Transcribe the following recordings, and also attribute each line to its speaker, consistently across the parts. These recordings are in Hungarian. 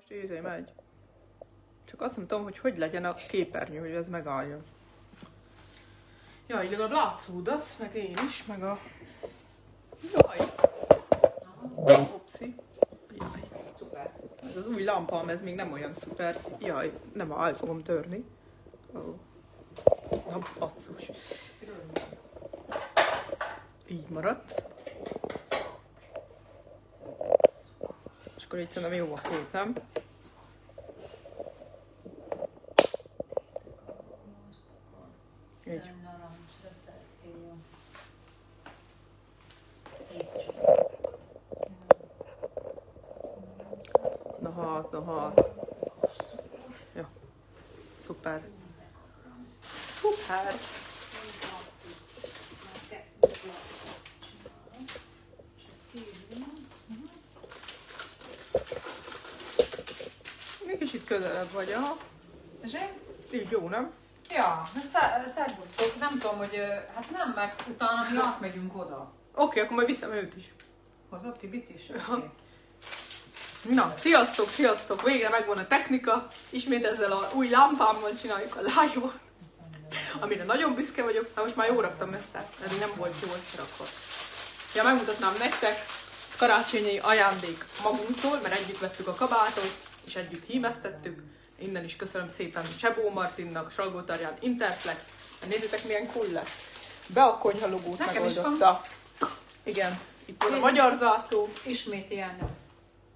Speaker 1: most ízé megy. Csak azt nem tudom, hogy hogy legyen a képernyő, hogy ez megálljon. Jaj, legalább látszódasz, meg én is, meg a... Jaj! Upsi. Jaj.
Speaker 2: Szuper.
Speaker 1: Ez az új lampám, ez még nem olyan szuper. Jaj, nem, el fogom törni. Ó. Na, basszus. Így maradt. És akkor így szerintem jó a kép, nem? Így.
Speaker 2: Narancsra szeretném. Így csak.
Speaker 1: Na hát, na hát. Ja. Szuper. Szuper.
Speaker 2: És ezt írjuk.
Speaker 1: Még kicsit közelebb vagy, aha.
Speaker 2: Tessék?
Speaker 1: Így jó, nem?
Speaker 2: Ja, sze- szervusztok. Nem tudom, hogy... Hát nem, mert utána mi átmegyünk oda.
Speaker 1: Oké, akkor majd viszem őt is.
Speaker 2: Hozott Tibit is? Oké.
Speaker 1: Na, sziasztok, sziasztok! Végre megvan a technika. Ismét ezzel a új lámpámmal csináljuk a live amire nagyon büszke vagyok. Hát most már jó raktam össze, ez nem volt jó összerakva. Ja, megmutatnám nektek, ez karácsonyi ajándék magunktól, mert együtt vettük a kabátot, és együtt hímeztettük. Innen is köszönöm szépen Csebó Martinnak, Salgó Tarján, Interflex. Nézzétek milyen cool lesz. Be a konyha logót
Speaker 2: Nekem
Speaker 1: megoldotta. Igen, itt van a magyar zászló.
Speaker 2: Ismét ilyen,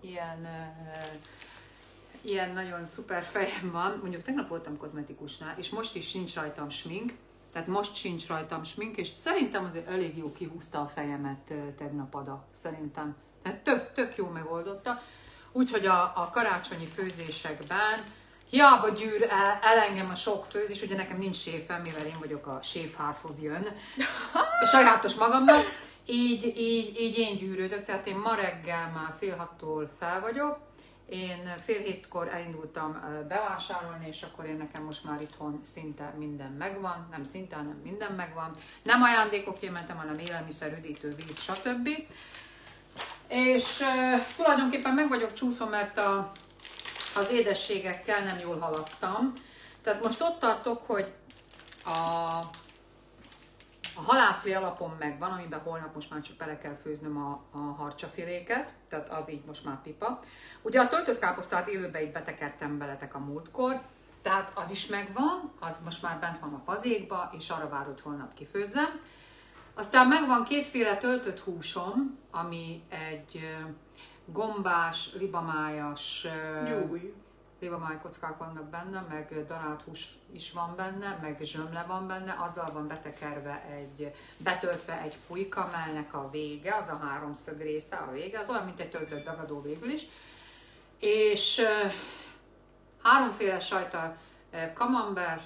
Speaker 2: ilyen, ilyen nagyon szuper fejem van. Mondjuk tegnap voltam kozmetikusnál, és most is sincs rajtam smink, tehát most sincs rajtam smink, és szerintem azért elég jó kihúzta a fejemet tegnap Ada, szerintem. Tehát tök, tök jó megoldotta. Úgyhogy a, a karácsonyi főzésekben hiába gyűr el, el engem a sok főzés, ugye nekem nincs séfem, mivel én vagyok a séfházhoz jön, sajátos magamnak, így, így, így én gyűrődök, tehát én ma reggel már fél hattól fel vagyok, én fél hétkor elindultam bevásárolni, és akkor én nekem most már itthon szinte minden megvan, nem szinte, hanem minden megvan. Nem ajándékokért mentem, hanem élelmiszer, üdítő, víz, stb. És uh, tulajdonképpen meg vagyok csúszva, mert a, az édességekkel nem jól haladtam. Tehát most ott tartok, hogy a, a halászli alapom megvan, amiben holnap most már csak bele kell főznöm a, a harcsafiléket, tehát az így most már pipa. Ugye a töltött káposztát élőbe így betekertem beletek a múltkor, tehát az is megvan, az most már bent van a fazékba, és arra vár, hogy holnap kifőzzem. Aztán megvan kétféle töltött húsom, ami egy gombás, libamájas,
Speaker 1: Júj.
Speaker 2: libamáj kockák vannak benne, meg darált hús is van benne, meg zsömle van benne, azzal van betekerve egy, betöltve egy pulyka, mellnek a vége, az a háromszög része a vége, az olyan, mint egy töltött dagadó végül is. És háromféle sajta, kamember,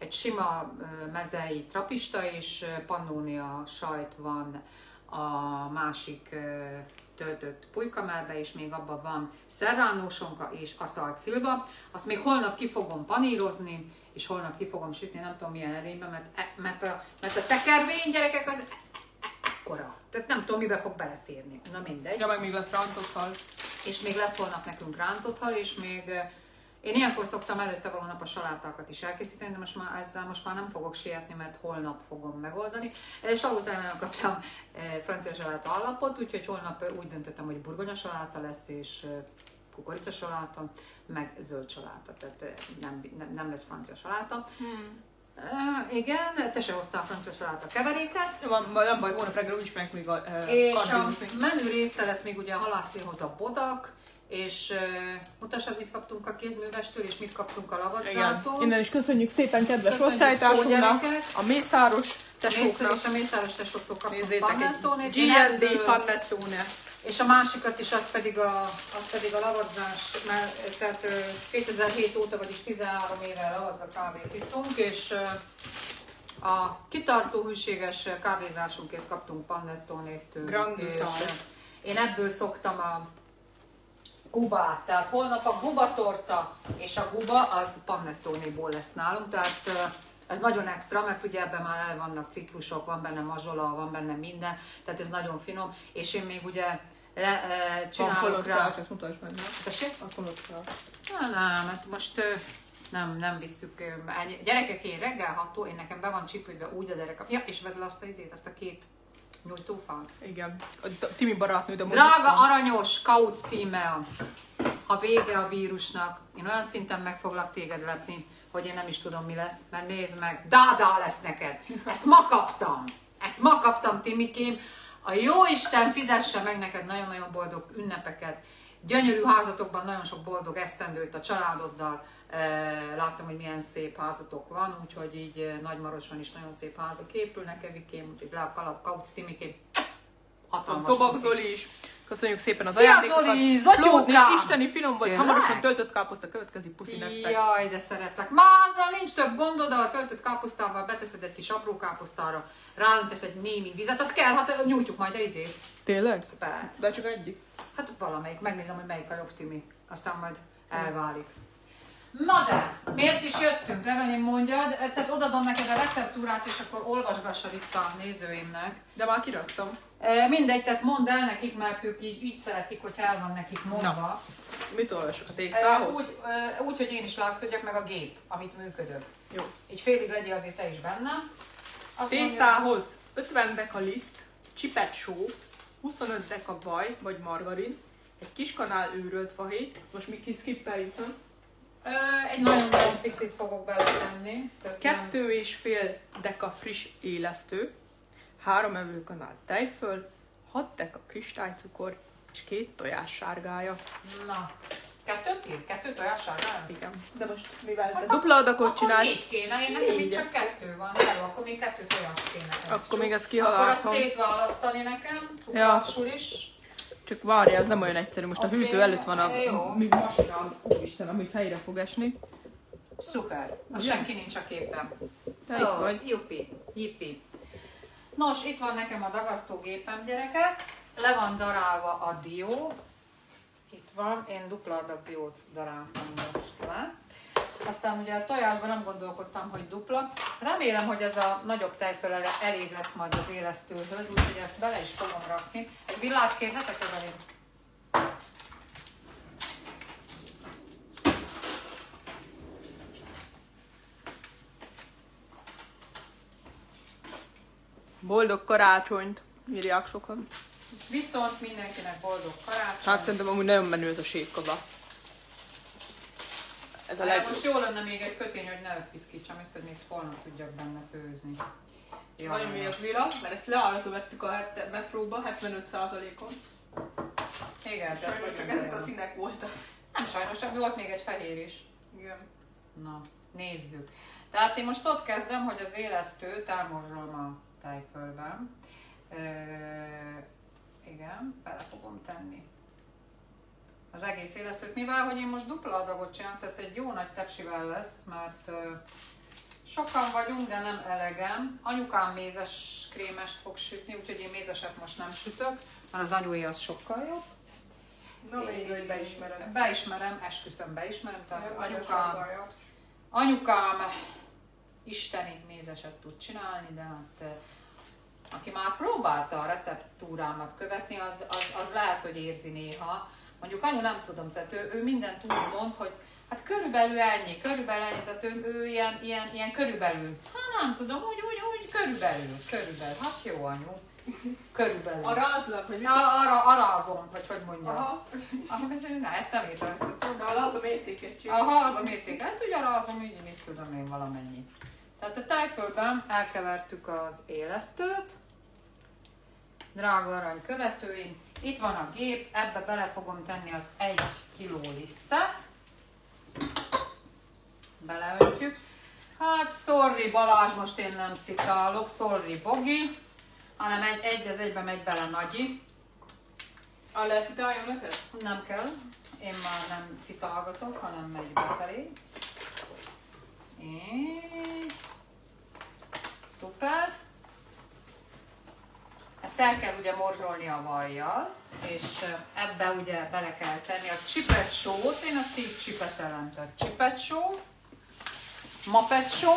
Speaker 2: egy sima mezei trapista és pannónia sajt van a másik töltött pulykamelbe, és még abban van szerránósonka és aszalt szilva. Azt még holnap ki fogom panírozni, és holnap ki fogom sütni, nem tudom milyen erényben, mert, e- mert, a, mert a tekervény gyerekek az e- e- ekkora. Tehát nem tudom, mibe fog beleférni. Na mindegy.
Speaker 1: Ja, meg még lesz rántott hal.
Speaker 2: És még lesz holnap nekünk rántott hal, és még én ilyenkor szoktam előtte való nap a salátákat is elkészíteni, de most már ezzel most már nem fogok sietni, mert holnap fogom megoldani. És utána kaptam eh, francia saláta alapot, úgyhogy holnap eh, úgy döntöttem, hogy burgonya saláta lesz, és eh, kukorica saláta, meg zöld saláta, tehát eh, nem, nem, nem lesz francia saláta.
Speaker 1: Hmm.
Speaker 2: Uh, igen, te se hoztál francia saláta keveréket.
Speaker 1: Van, van- nem baj, holnap reggel úgyis meg még a uh,
Speaker 2: És a menü része lesz még ugye a halászlihoz a bodak, és uh, mutassad, mit kaptunk a kézművestől, és mit kaptunk a
Speaker 1: Igen.
Speaker 2: lavadzától.
Speaker 1: Innen is köszönjük szépen kedves osztálytársunknak, a mészáros
Speaker 2: Mészár
Speaker 1: tesóknak.
Speaker 2: és a mészáros tesóktól kaptunk
Speaker 1: Nézzétek GND
Speaker 2: ebből-
Speaker 1: panettone.
Speaker 2: És a másikat is, az pedig a, az pedig a lavadzás, mert tehát ö, 2007 óta, vagyis 13 éve lavadza kávét iszunk, és a kitartó hűséges kávézásunkért kaptunk panettónét tőlük,
Speaker 1: Grand
Speaker 2: és én ebből szoktam a gubát, tehát holnap a gubatorta és a guba az panettónéból lesz nálunk, tehát ez nagyon extra, mert ugye ebben már el vannak citrusok, van benne mazsola, van benne minden, tehát ez nagyon finom, és én még ugye le,
Speaker 1: Van
Speaker 2: csinálok rá.
Speaker 1: rá. Ezt mutasd meg, nem?
Speaker 2: Tessék?
Speaker 1: A.
Speaker 2: Na, nem, hát most nem, nem visszük. Gyerekek, én reggel hattól, én nekem be van csípődve úgy a derekam. Ja, és vedd le azt a izét, azt a két nyújtófát.
Speaker 1: Igen. A Timi barátnő, de
Speaker 2: Drága aranyos Kautz tímmel, ha vége a vírusnak, én olyan szinten meg foglak téged lepni, hogy én nem is tudom mi lesz, mert nézd meg, dádá lesz neked. Ezt ma kaptam. Ezt ma kaptam, Timikém. A jó Isten fizesse meg neked nagyon-nagyon boldog ünnepeket, gyönyörű házatokban nagyon sok boldog esztendőt a családoddal. Láttam, hogy milyen szép házatok van, úgyhogy így Nagymaroson is nagyon szép házak épülnek, Evikém, úgyhogy le a kalap, Kautz Timikém. Hatalmas
Speaker 1: Tobak. Zoli is. Köszönjük szépen az
Speaker 2: Szia,
Speaker 1: ajándékokat.
Speaker 2: Zoli!
Speaker 1: Klódni, isteni finom vagy,
Speaker 2: Tényleg?
Speaker 1: hamarosan töltött káposzta következik, puszi nektek.
Speaker 2: Jaj, de szeretlek. Azzal nincs több gondod, a töltött káposztával beteszed egy kis apró káposztára, ráöntesz egy némi vizet, az kell, hát nyújtjuk majd a izét.
Speaker 1: Tényleg?
Speaker 2: Persze.
Speaker 1: De csak egyik.
Speaker 2: Hát valamelyik, megnézem, hogy melyik a jobb Timi. Aztán majd elválik. Na de, miért is jöttünk? Evelyn mondjad, tehát odadom neked a receptúrát, és akkor olvasgassad itt a nézőimnek.
Speaker 1: De már kiraktam.
Speaker 2: E, mindegy, tehát mondd el nekik, mert ők így, így szeretik, hogy el van nekik mondva.
Speaker 1: Na. Mit olvasok a
Speaker 2: E,
Speaker 1: tésztához?
Speaker 2: úgy, e, úgy, hogy én is látszódjak, meg a gép, amit működök.
Speaker 1: Jó.
Speaker 2: Így félig legyél azért te is benne. Azt mondja,
Speaker 1: Tésztához 50 dekalit, csipet só, 25 deka vaj vagy margarin, egy kis kanál őrölt fahét, ezt most mi kiszkippeljük, nem?
Speaker 2: Ö, egy nagyon-nagyon picit fogok beletenni. tehát nem-
Speaker 1: Kettő és fél deka friss élesztő, három evőkanál tejföl, 6 deka kristálycukor és két tojás sárgája.
Speaker 2: Na, kettőt ír? Kettő tojás sárgája?
Speaker 1: Igen. De most mivel te
Speaker 2: Hát
Speaker 1: dupla adagot
Speaker 2: Akkor
Speaker 1: csinálsz,
Speaker 2: négy kéne, én nekem itt csak kettő van. Jó, akkor még kettő tojás kéne.
Speaker 1: akkor még ezt
Speaker 2: Akkor azt szétválasztani nekem, cukrásul is.
Speaker 1: Csak várja, ez nem olyan egyszerű. Most a
Speaker 2: Oké,
Speaker 1: hűtő előtt van a
Speaker 2: jó.
Speaker 1: mi masinám, úristen, ami fejre fog esni.
Speaker 2: Szuper. Most senki nincs a képen.
Speaker 1: Te itt vagy.
Speaker 2: Juppi, jippi. Nos, itt van nekem a dagasztógépem, gyerekek. Le van darálva a dió. Itt van, én dupla adag diót daráltam most le. Aztán ugye a tojásban nem gondolkodtam, hogy dupla. Remélem, hogy ez a nagyobb tejföl ele- elég lesz majd az élesztőhöz, úgyhogy ezt bele is fogom rakni. Egy villát kérhetek ezelőtt?
Speaker 1: Boldog karácsonyt, írják sokan.
Speaker 2: Viszont mindenkinek boldog karácsony.
Speaker 1: Hát szerintem amúgy nagyon menő ez a sékkaba. Ez a
Speaker 2: Hát
Speaker 1: legjobb.
Speaker 2: Most jó lenne még egy kötény, hogy ne piszkítsam ezt, hogy még holnap tudjak benne főzni. Jaj,
Speaker 1: Nagyon mi az lila, mert ezt leállazva vettük a metróba 75%-on.
Speaker 2: Igen, de
Speaker 1: Sajnos csak ezek a színek voltak.
Speaker 2: Nem sajnos, csak volt még egy fehér is.
Speaker 1: Igen.
Speaker 2: Na, nézzük. Tehát én most ott kezdem, hogy az élesztőt elmorzsolom a tejfölben. Ö, igen, bele fogom tenni. Az egész élesztőt, mivel hogy én most dupla adagot csinálom, tehát egy jó nagy tepsivel lesz, mert ö, sokan vagyunk, de nem elegem. Anyukám mézes krémest fog sütni, úgyhogy én mézeset most nem sütök, mert az anyué az sokkal jobb.
Speaker 1: Na még, hogy beismered.
Speaker 2: Beismerem, esküszöm, beismerem, tehát
Speaker 1: Nem, vagy a
Speaker 2: anyukám, anyukám isteni mézeset tud csinálni, de hát aki már próbálta a receptúrámat követni, az, az, az lehet, hogy érzi néha. Mondjuk anyu nem tudom, tehát ő, ő mindent úgy mond, hogy hát körülbelül ennyi, körülbelül ennyi, tehát ő, ő ilyen, ilyen, ilyen körülbelül. Hát nem tudom, úgy, úgy, úgy körülbelül, körülbelül. Hát jó anyu, körülbelül.
Speaker 1: A rázlak, hogy mit
Speaker 2: Ja, arra, arázom, vagy hogy mondja.
Speaker 1: Aha.
Speaker 2: Aha, beszélünk, na ezt nem értem, ezt a szót.
Speaker 1: De az a mértékegység.
Speaker 2: Aha, az a mérték. Hát ugye arra azon így, mit tudom én, valamennyi. Tehát a tejfölben elkevertük az élesztőt, drága arany követőim. Itt van a gép, ebbe bele fogom tenni az egy kiló lisztet. Beleöntjük. Hát, sorry Balázs, most én nem szitálok, sorry Bogi, hanem egy, egy az egybe megy bele Nagyi.
Speaker 1: A lecitáljon neked?
Speaker 2: Nem kell, én már nem szitálgatok, hanem megy befelé. Így. Szuper. Ezt el kell ugye morzsolni a vajjal, és ebbe ugye bele kell tenni a csipet sót, én azt így csipetelem, tehát csipet só, mapet só,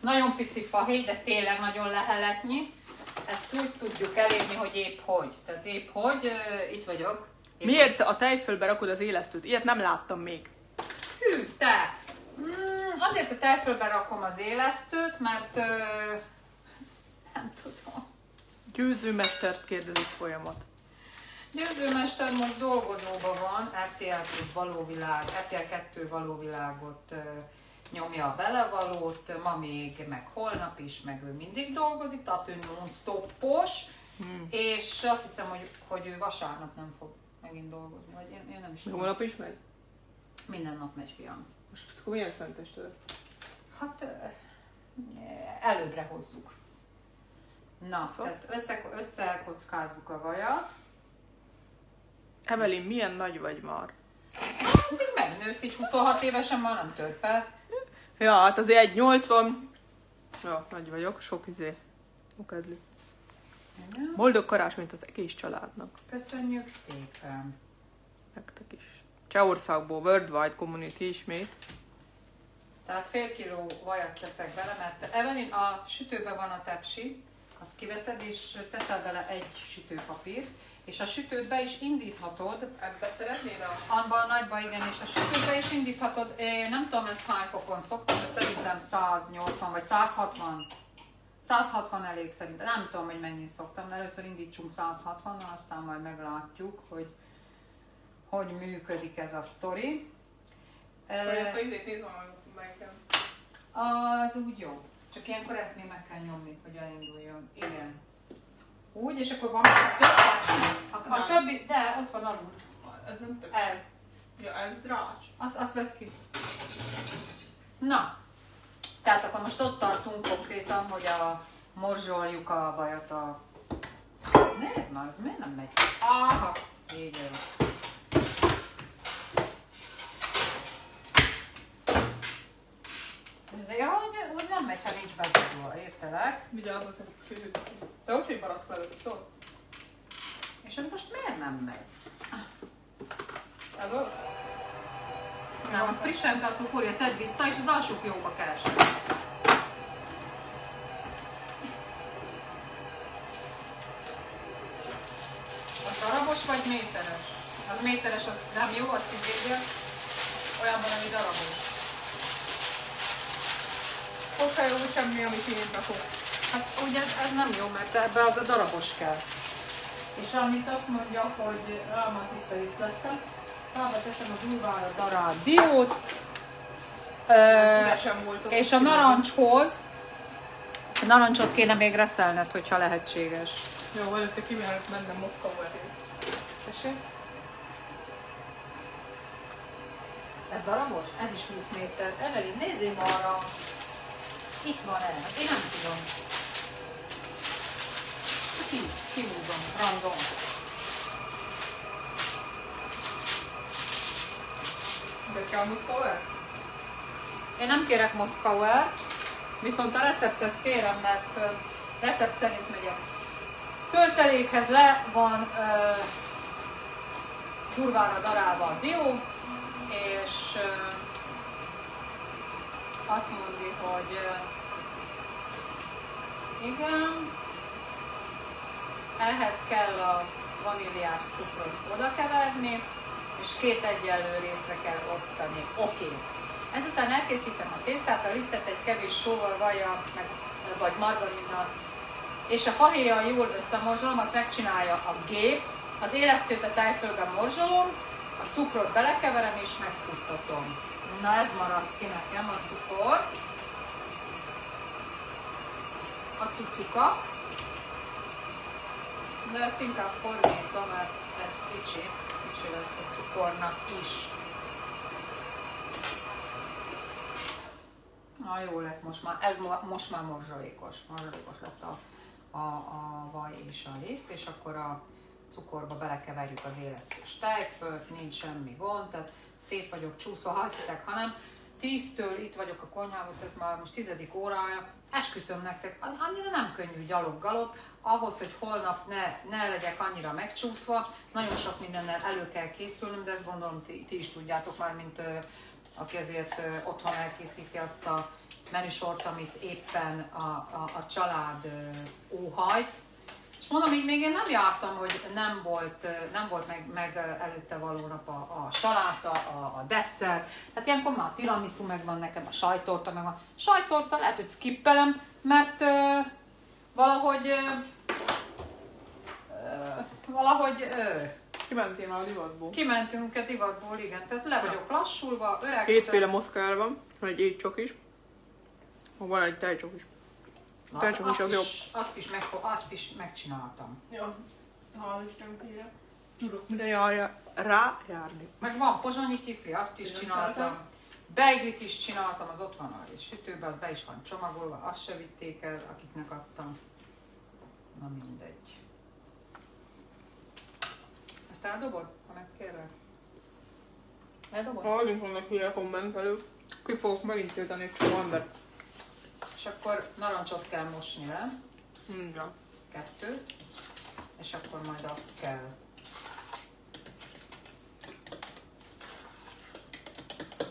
Speaker 2: nagyon pici fahéj, de tényleg nagyon leheletnyi, ezt úgy tudjuk elérni, hogy épp hogy. Tehát épp hogy, uh, itt vagyok. Épp
Speaker 1: Miért a tejfölbe rakod az élesztőt? Ilyet nem láttam még.
Speaker 2: Hű, te! Mm, azért a tejfölbe rakom az élesztőt, mert uh, nem tudom.
Speaker 1: Győzőmestert kérdezik folyamat.
Speaker 2: Győzőmester most dolgozóban van, RTL való világ, RTL 2 való világot uh, nyomja a belevalót, ma még, meg holnap is, meg ő mindig dolgozik, tehát ő non-stoppos, hmm. és azt hiszem, hogy, hogy ő vasárnap nem fog megint dolgozni, vagy én, én nem is tudom.
Speaker 1: Holnap is megy?
Speaker 2: Minden nap megy, fiam.
Speaker 1: Most akkor milyen szentestől?
Speaker 2: Hát előbbre hozzuk. Na, szóval? tehát össze, összekockázzuk a vajat.
Speaker 1: Evelyn, milyen nagy vagy már?
Speaker 2: Még megnőtt, így 26 évesen már nem törpe.
Speaker 1: Ja, hát azért 1,80. Ja, nagy vagyok, sok izé. Okadli. Boldog karácsonyt az egész családnak.
Speaker 2: Köszönjük szépen.
Speaker 1: Nektek is. Csehországból Worldwide Community ismét.
Speaker 2: Tehát fél kiló vajat teszek bele, mert Evelyn, a sütőben van a tepsi, azt kiveszed és teszel bele egy sütőpapírt, és a sütőt be is indíthatod.
Speaker 1: Ebbe szeretnél
Speaker 2: a... Abban a nagyba igen, és a sütőt be is indíthatod. Én nem tudom, ez hány fokon szoktam, de szerintem 180 vagy 160. 160 elég szerintem. Nem tudom, hogy mennyit szoktam, de először indítsunk 160-nal, aztán majd meglátjuk, hogy hogy működik ez a sztori.
Speaker 1: Ezt a izét nézd
Speaker 2: Az úgy jó. Csak ilyenkor ezt még meg kell nyomni, hogy elinduljon. Igen. Úgy, és akkor van a több a, a többi, de ott van alul.
Speaker 1: Ez nem több.
Speaker 2: Ez.
Speaker 1: Ja, ez drács.
Speaker 2: Azt, azt vett ki. Na, tehát akkor most ott tartunk konkrétan, hogy a morzsoljuk a vajat a... Nézd már, ez miért nem megy? Aha, így jó. Ez ja, hogy úgy nem megy, ha nincs bedugva, értelek?
Speaker 1: Vigyázz, az a sűrűt. Te hogy barack veled, szól?
Speaker 2: És ez most miért nem megy?
Speaker 1: Ez az?
Speaker 2: Nem, az frissen tartó fólia, tedd vissza, és az alsó fiókba keres. Az darabos vagy méteres? Az méteres, az nem jó, azt kizérje. Olyanban, ami darabos.
Speaker 1: Hozzá jó semmi, amit én rakok.
Speaker 2: Hát ugye ez, ez nem jó, mert ebbe az a darabos kell. És amit azt mondja, hogy ráma tiszta ízlettem, Rába teszem az úrvára darált diót,
Speaker 1: Ö,
Speaker 2: és a narancshoz, a narancsot kéne még reszelned, hogyha lehetséges.
Speaker 1: Jó, előtte kimehet mennem Moszkva elé.
Speaker 2: Tessék? Ez darabos? Ez is 20 méter. Evelyn, nézzél arra! Itt van ez. Én nem tudom. Ki, kihúzom, random.
Speaker 1: De kell Moszkva
Speaker 2: Én nem kérek Moszkauert, viszont a receptet kérem, mert recept szerint megyek. Töltelékhez le van uh, kurvára darálva a dió, és uh, azt mondja, hogy igen, ehhez kell a vaníliás cukrot odakeverni, és két egyenlő részre kell osztani. Oké. Okay. Ezután elkészítem a tésztát, a lisztet egy kevés sóval, vaja, meg, vagy margarinnal, és a fahéjjal jól összemorzsolom, azt megcsinálja a gép, az élesztőt a tájfölben morzsolom, a cukrot belekeverem és megfuttatom. Na ez maradt ki nekem a cukor. A cucuka. De ezt inkább fordítva, mert ez kicsi kicsi lesz a cukornak is. Na jó lett most már, ez most már morzsalékos, morzsalékos lett a, a, a vaj és a liszt, és akkor a cukorba belekeverjük az élesztős tejfölt, nincs semmi gond, tehát szét vagyok csúszva, ha hiszitek, hanem tíztől itt vagyok a konyhában, tehát már most tizedik órája, esküszöm nektek, annyira nem könnyű gyalog-galop, ahhoz, hogy holnap ne, ne legyek annyira megcsúszva, nagyon sok mindennel elő kell készülnöm, de ezt gondolom ti, ti is tudjátok már, mint aki ezért ö, otthon elkészíti azt a menüsort, amit éppen a, a, a család óhajt, mondom, így még én nem jártam, hogy nem volt, nem volt meg, meg előtte való nap a, a saláta, a, a desszert. Tehát ilyenkor már a tiramisu megvan nekem, a sajtorta megvan. Sajtorta lehet, hogy skippelem, mert ö, valahogy ö, ö, valahogy ö,
Speaker 1: Kimentél már a divatból.
Speaker 2: kimentünk a divatból, igen. Tehát le vagyok lassulva, öregszem.
Speaker 1: Kétféle moszkár van. Van egy étcsok is. Van egy tejcsok is.
Speaker 2: Na,
Speaker 1: tejcsok is
Speaker 2: azt,
Speaker 1: az jobb.
Speaker 2: is, azt, is meg, azt is megcsináltam.
Speaker 1: Ja, hál' Istenére. Tudok minden járja, rájárni.
Speaker 2: Meg van pozsonyi kifli, azt is
Speaker 1: Igen,
Speaker 2: csináltam. Beiglit is csináltam, az ott van a sütőbe, az be is van csomagolva, azt se vitték el, akiknek adtam. Na mindegy. Ezt eldobod, ha megkérlek? Eldobod?
Speaker 1: Hallunk vannak hülye kommentelők. Ki fogok megint tiltani egy szó embert.
Speaker 2: És akkor narancsot kell mosni le,
Speaker 1: Mindjárt.
Speaker 2: kettőt, és akkor majd azt kell.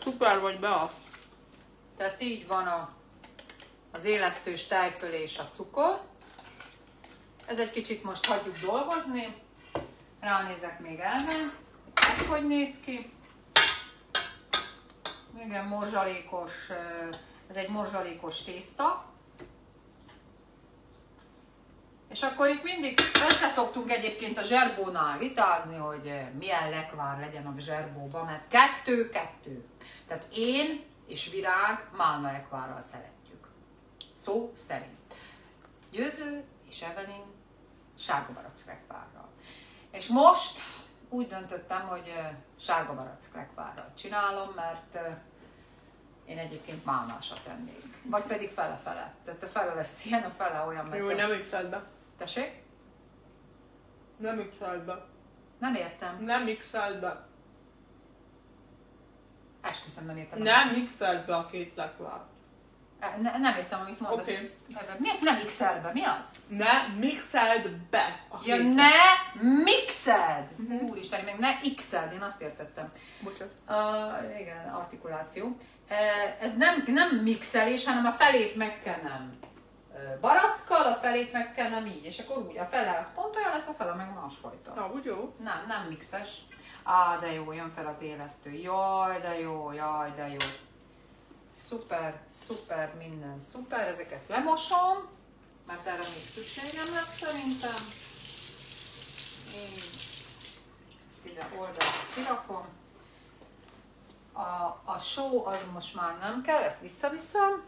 Speaker 1: Szuper vagy Bea.
Speaker 2: Tehát így van a, az élesztős tejföl és a cukor. Ez egy kicsit most hagyjuk dolgozni. Ránézek még elmen. Ez hogy néz ki? Igen, morzsalékos, ez egy morzsalékos tészta. És akkor itt mindig összeszoktunk egyébként a zserbónál vitázni, hogy ö, milyen lekvár legyen a zserbóban, mert kettő-kettő. Tehát én és Virág málna lekvárral szeretjük. Szó szerint. Győző és Evelyn sárga barack lekvárral. És most úgy döntöttem, hogy ö, sárga barack lekvárral csinálom, mert ö, én egyébként málnásat tennék. Vagy pedig fele-fele. Tehát a fele lesz ilyen, a fele olyan,
Speaker 1: Jó, hogy nem mixeld be.
Speaker 2: Tessék?
Speaker 1: Nem mixeld be.
Speaker 2: Nem értem.
Speaker 1: Nem mixeld be.
Speaker 2: Esküszöm, nem értem.
Speaker 1: Nem mixeld be a két lekvárt.
Speaker 2: Ne, nem értem, amit mondasz. Ebben- Miért nem mixel be? Mi az?
Speaker 1: Nem mixeld be
Speaker 2: Ja, ne mixeld! Úristen, még ne x-eld, én azt értettem.
Speaker 1: Bocsánat.
Speaker 2: Uh, igen, artikuláció. Ez nem, nem mixelés, hanem a felét megkenem barackkal, a felét megkenem így, és akkor úgy, a fele az pont olyan lesz, a fele meg másfajta.
Speaker 1: Na, úgy jó.
Speaker 2: Nem, nem mixes. Á, de jó, jön fel az élesztő. Jaj, de jó, jaj, de jó. Szuper, szuper, minden szuper. Ezeket lemosom, mert erre még szükségem lesz szerintem. Így. Ezt ide oldalra kirakom. A, a só az most már nem kell, ezt visszaviszem.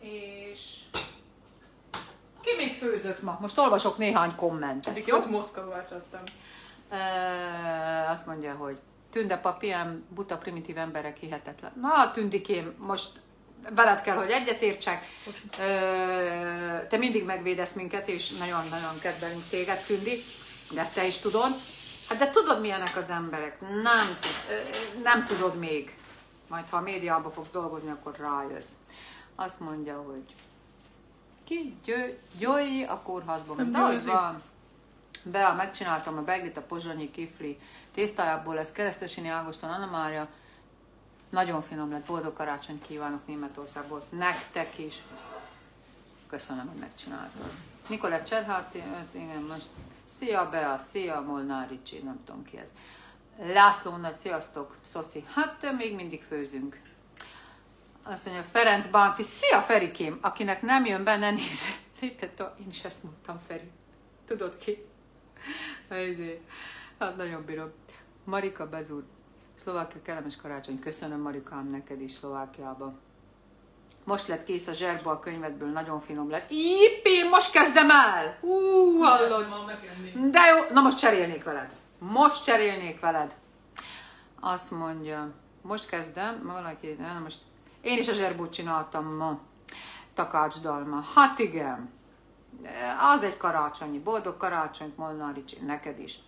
Speaker 2: És ki mit főzött ma? Most olvasok néhány kommentet,
Speaker 1: Eddig
Speaker 2: jó?
Speaker 1: ott moszkavát tettem.
Speaker 2: Ö, azt mondja, hogy Tünde papi, ilyen buta primitív emberek hihetetlen. Na, Tündikém, most veled kell, hogy egyetértsek. Te mindig megvédesz minket, és nagyon-nagyon kedvelünk téged, Tündi, de ezt te is tudod. Hát de tudod, milyenek az emberek? Nem, nem tudod még. Majd ha a médiában fogsz dolgozni, akkor rájössz. Azt mondja, hogy ki győ, győi a kórházban.
Speaker 1: Nem
Speaker 2: De hogy
Speaker 1: győzi.
Speaker 2: van. Bea, megcsináltam a beglit, a pozsonyi kifli tésztájából, lesz Keresztesini Ágoston, Anna Mária. Nagyon finom lett, boldog karácsonyt kívánok Németországból. Nektek is. Köszönöm, hogy megcsináltad. Nikolett Cserháti, öt, igen, most. Szia Bea, szia Molnár Ricsi, nem tudom ki ez. László nagy, sziasztok, Szoszi. Hát még mindig főzünk. Azt mondja, Ferenc Bánfi, szia Ferikém, akinek nem jön be, ne a... Én is ezt mondtam, Feri. Tudod ki? Ezért. Hát nagyon bírom. Marika Bezúr. Szlovákia kellemes karácsony. Köszönöm Marikám neked is Szlovákiában. Most lett kész a zserba a könyvedből, nagyon finom lett. Ippi, most kezdem el! Hú, hallod? De jó, na most cserélnék veled. Most cserélnék veled. Azt mondja, most kezdem, ma valaki, na most én is a zserbút csináltam ma. Takácsdalma. Hát igen. Az egy karácsonyi. Boldog karácsonyt, Molnár Ricsi, neked is.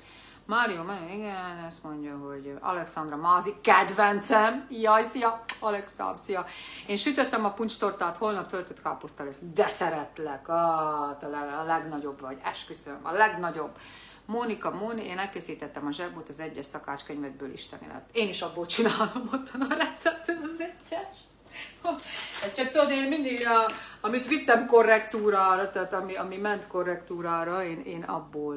Speaker 2: Mário, igen, ezt mondja, hogy Alexandra Mázi, kedvencem. Jaj, szia, Alexám, szia. Én sütöttem a puncstortát, holnap töltött káposzta lesz. De szeretlek, ah, a legnagyobb vagy, esküszöm, a legnagyobb. Mónika Móni, én elkészítettem a zserbút az egyes szakácskönyvedből Isteni lett. Én is abból csinálom otthon a recept, ez az egyes. Csak tudod, én mindig, a, amit vittem korrektúrára, tehát ami, ami ment korrektúrára, én, én abból,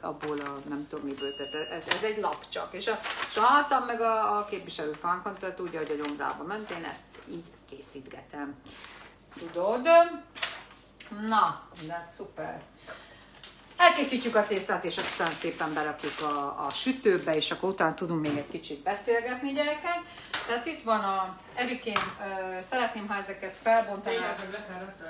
Speaker 2: abból a nem tudom miből, tehát ez, ez egy lap csak. És a, és a hátam meg a, a képviselőfánkon, tehát úgy, hogy a nyomdába ment, én ezt így készítgetem. Tudod? Na, de hát szuper. Elkészítjük a tésztát, és aztán szépen berakjuk a, a sütőbe, és akkor utána tudunk még egy kicsit beszélgetni, gyerekek. Tehát itt van a Erikén, uh, szeretném, ha ezeket felbontanád.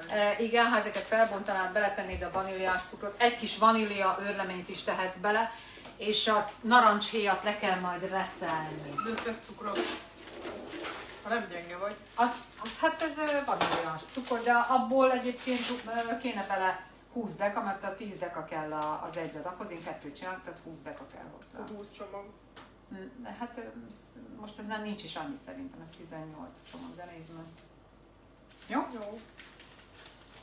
Speaker 2: Uh, igen, ha ezeket felbontanád, beletennéd a vaníliás cukrot. Egy kis vanília őrleményt is tehetsz bele, és a narancshéjat le kell majd reszelni.
Speaker 1: Összes cukrot. Ha nem gyenge vagy.
Speaker 2: Az, az, hát ez vaníliás cukor, de abból egyébként kéne bele 20 deka, mert a 10 deka kell az egy adaghoz, én kettőt csinálok, tehát 20 deka kell hozzá.
Speaker 1: 20 csomag.
Speaker 2: Hát most ez nem nincs is annyi szerintem, ez 18 csomag, de nézd meg. Jó?
Speaker 1: Jó.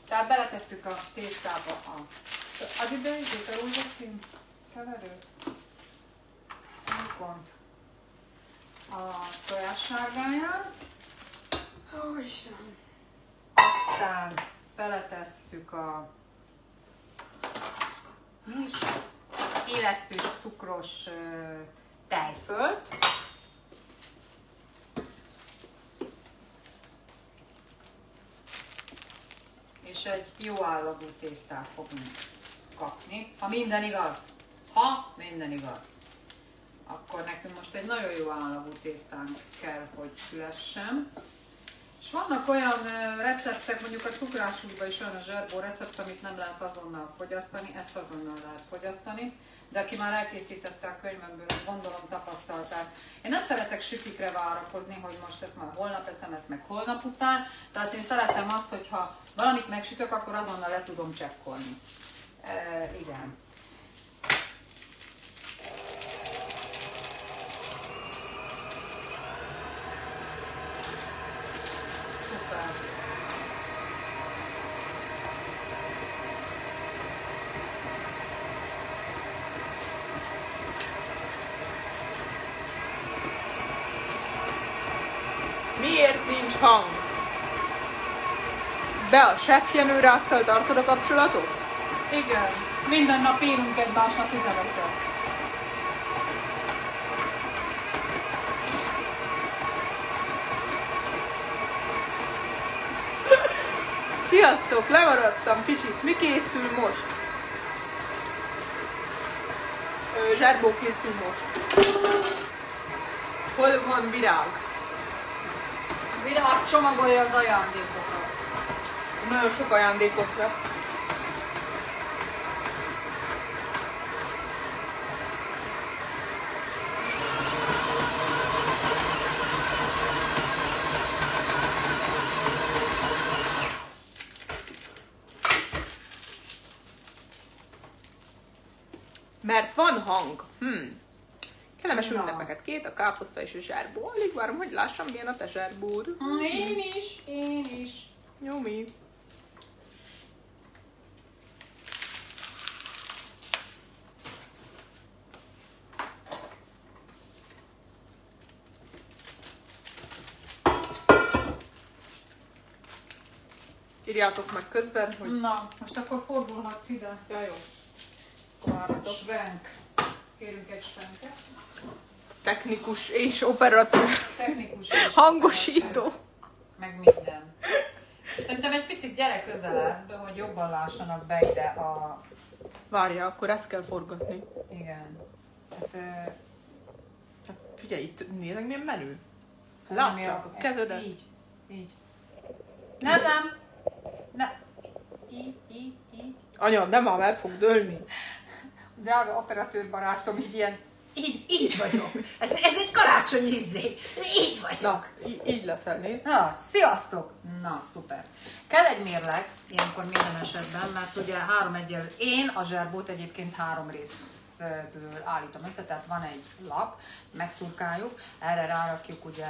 Speaker 2: Tehát beletesszük a tésztába a... Az ide izét a rózsaszín keverőt. Színkont. A tojássárgáját.
Speaker 1: Ó, Istenem.
Speaker 2: Aztán beletesszük a... Mi is ez? Élesztős, cukros tejfölt. És egy jó állagú tésztát fogunk kapni, ha minden igaz. Ha minden igaz. Akkor nekünk most egy nagyon jó állagú tésztánk kell, hogy szülessen. És vannak olyan receptek, mondjuk a cukrásulban is olyan a zserbó recept, amit nem lehet azonnal fogyasztani, ezt azonnal lehet fogyasztani de aki már elkészítette a könyvemből, gondolom tapasztalta ezt. Én nem szeretek sütikre várakozni, hogy most ezt már holnap eszem, ezt meg holnap után. Tehát én szeretem azt, hogyha valamit megsütök, akkor azonnal le tudom csekkolni. E, igen.
Speaker 1: hang. Be a Chef Jenő Ráccal tartod a kapcsolatot?
Speaker 2: Igen. Minden nap írunk egymásnak üzenetet.
Speaker 1: Sziasztok, lemaradtam kicsit. Mi készül most? Zserbó készül most. Hol van virág?
Speaker 2: Virág csomagolja az ajándékokat.
Speaker 1: Nagyon sok ajándékot lett. Mert van hang. Hmm. Kellemes Na. ünnepeket. Két a káposzta és a zsárbó. Alig várom, hogy lássam, milyen a te zsárbód.
Speaker 2: Én is, én is.
Speaker 1: Jó, mi? Írjátok meg közben, hogy...
Speaker 2: Na, most akkor fordulhatsz ide.
Speaker 1: Ja, jó.
Speaker 2: Svenk. Kérünk egy svenket.
Speaker 1: Technikus és operatőr.
Speaker 2: Technikus és
Speaker 1: Hangosító.
Speaker 2: Meg minden. Szerintem egy picit gyere közelebb, hogy jobban lássanak be ide a...
Speaker 1: Várja, akkor ezt kell forgatni.
Speaker 2: Igen. Hát,
Speaker 1: hát figyelj, itt nézd milyen menő. Látta? A kezedet?
Speaker 2: Így, így. Nem, nem. Ne. Így, így, így.
Speaker 1: Anya, nem már el fog dőlni
Speaker 2: drága operatőr barátom, így ilyen, így, így vagyok. Ez, ez egy karácsonyi izé. Így vagyok.
Speaker 1: Na, így, így leszel, nézd.
Speaker 2: Na, sziasztok! Na, szuper. Kell egy mérleg, ilyenkor minden esetben, mert ugye három egyel, én a zserbót egyébként három részből állítom össze, tehát van egy lap, megszurkáljuk, erre rárakjuk ugye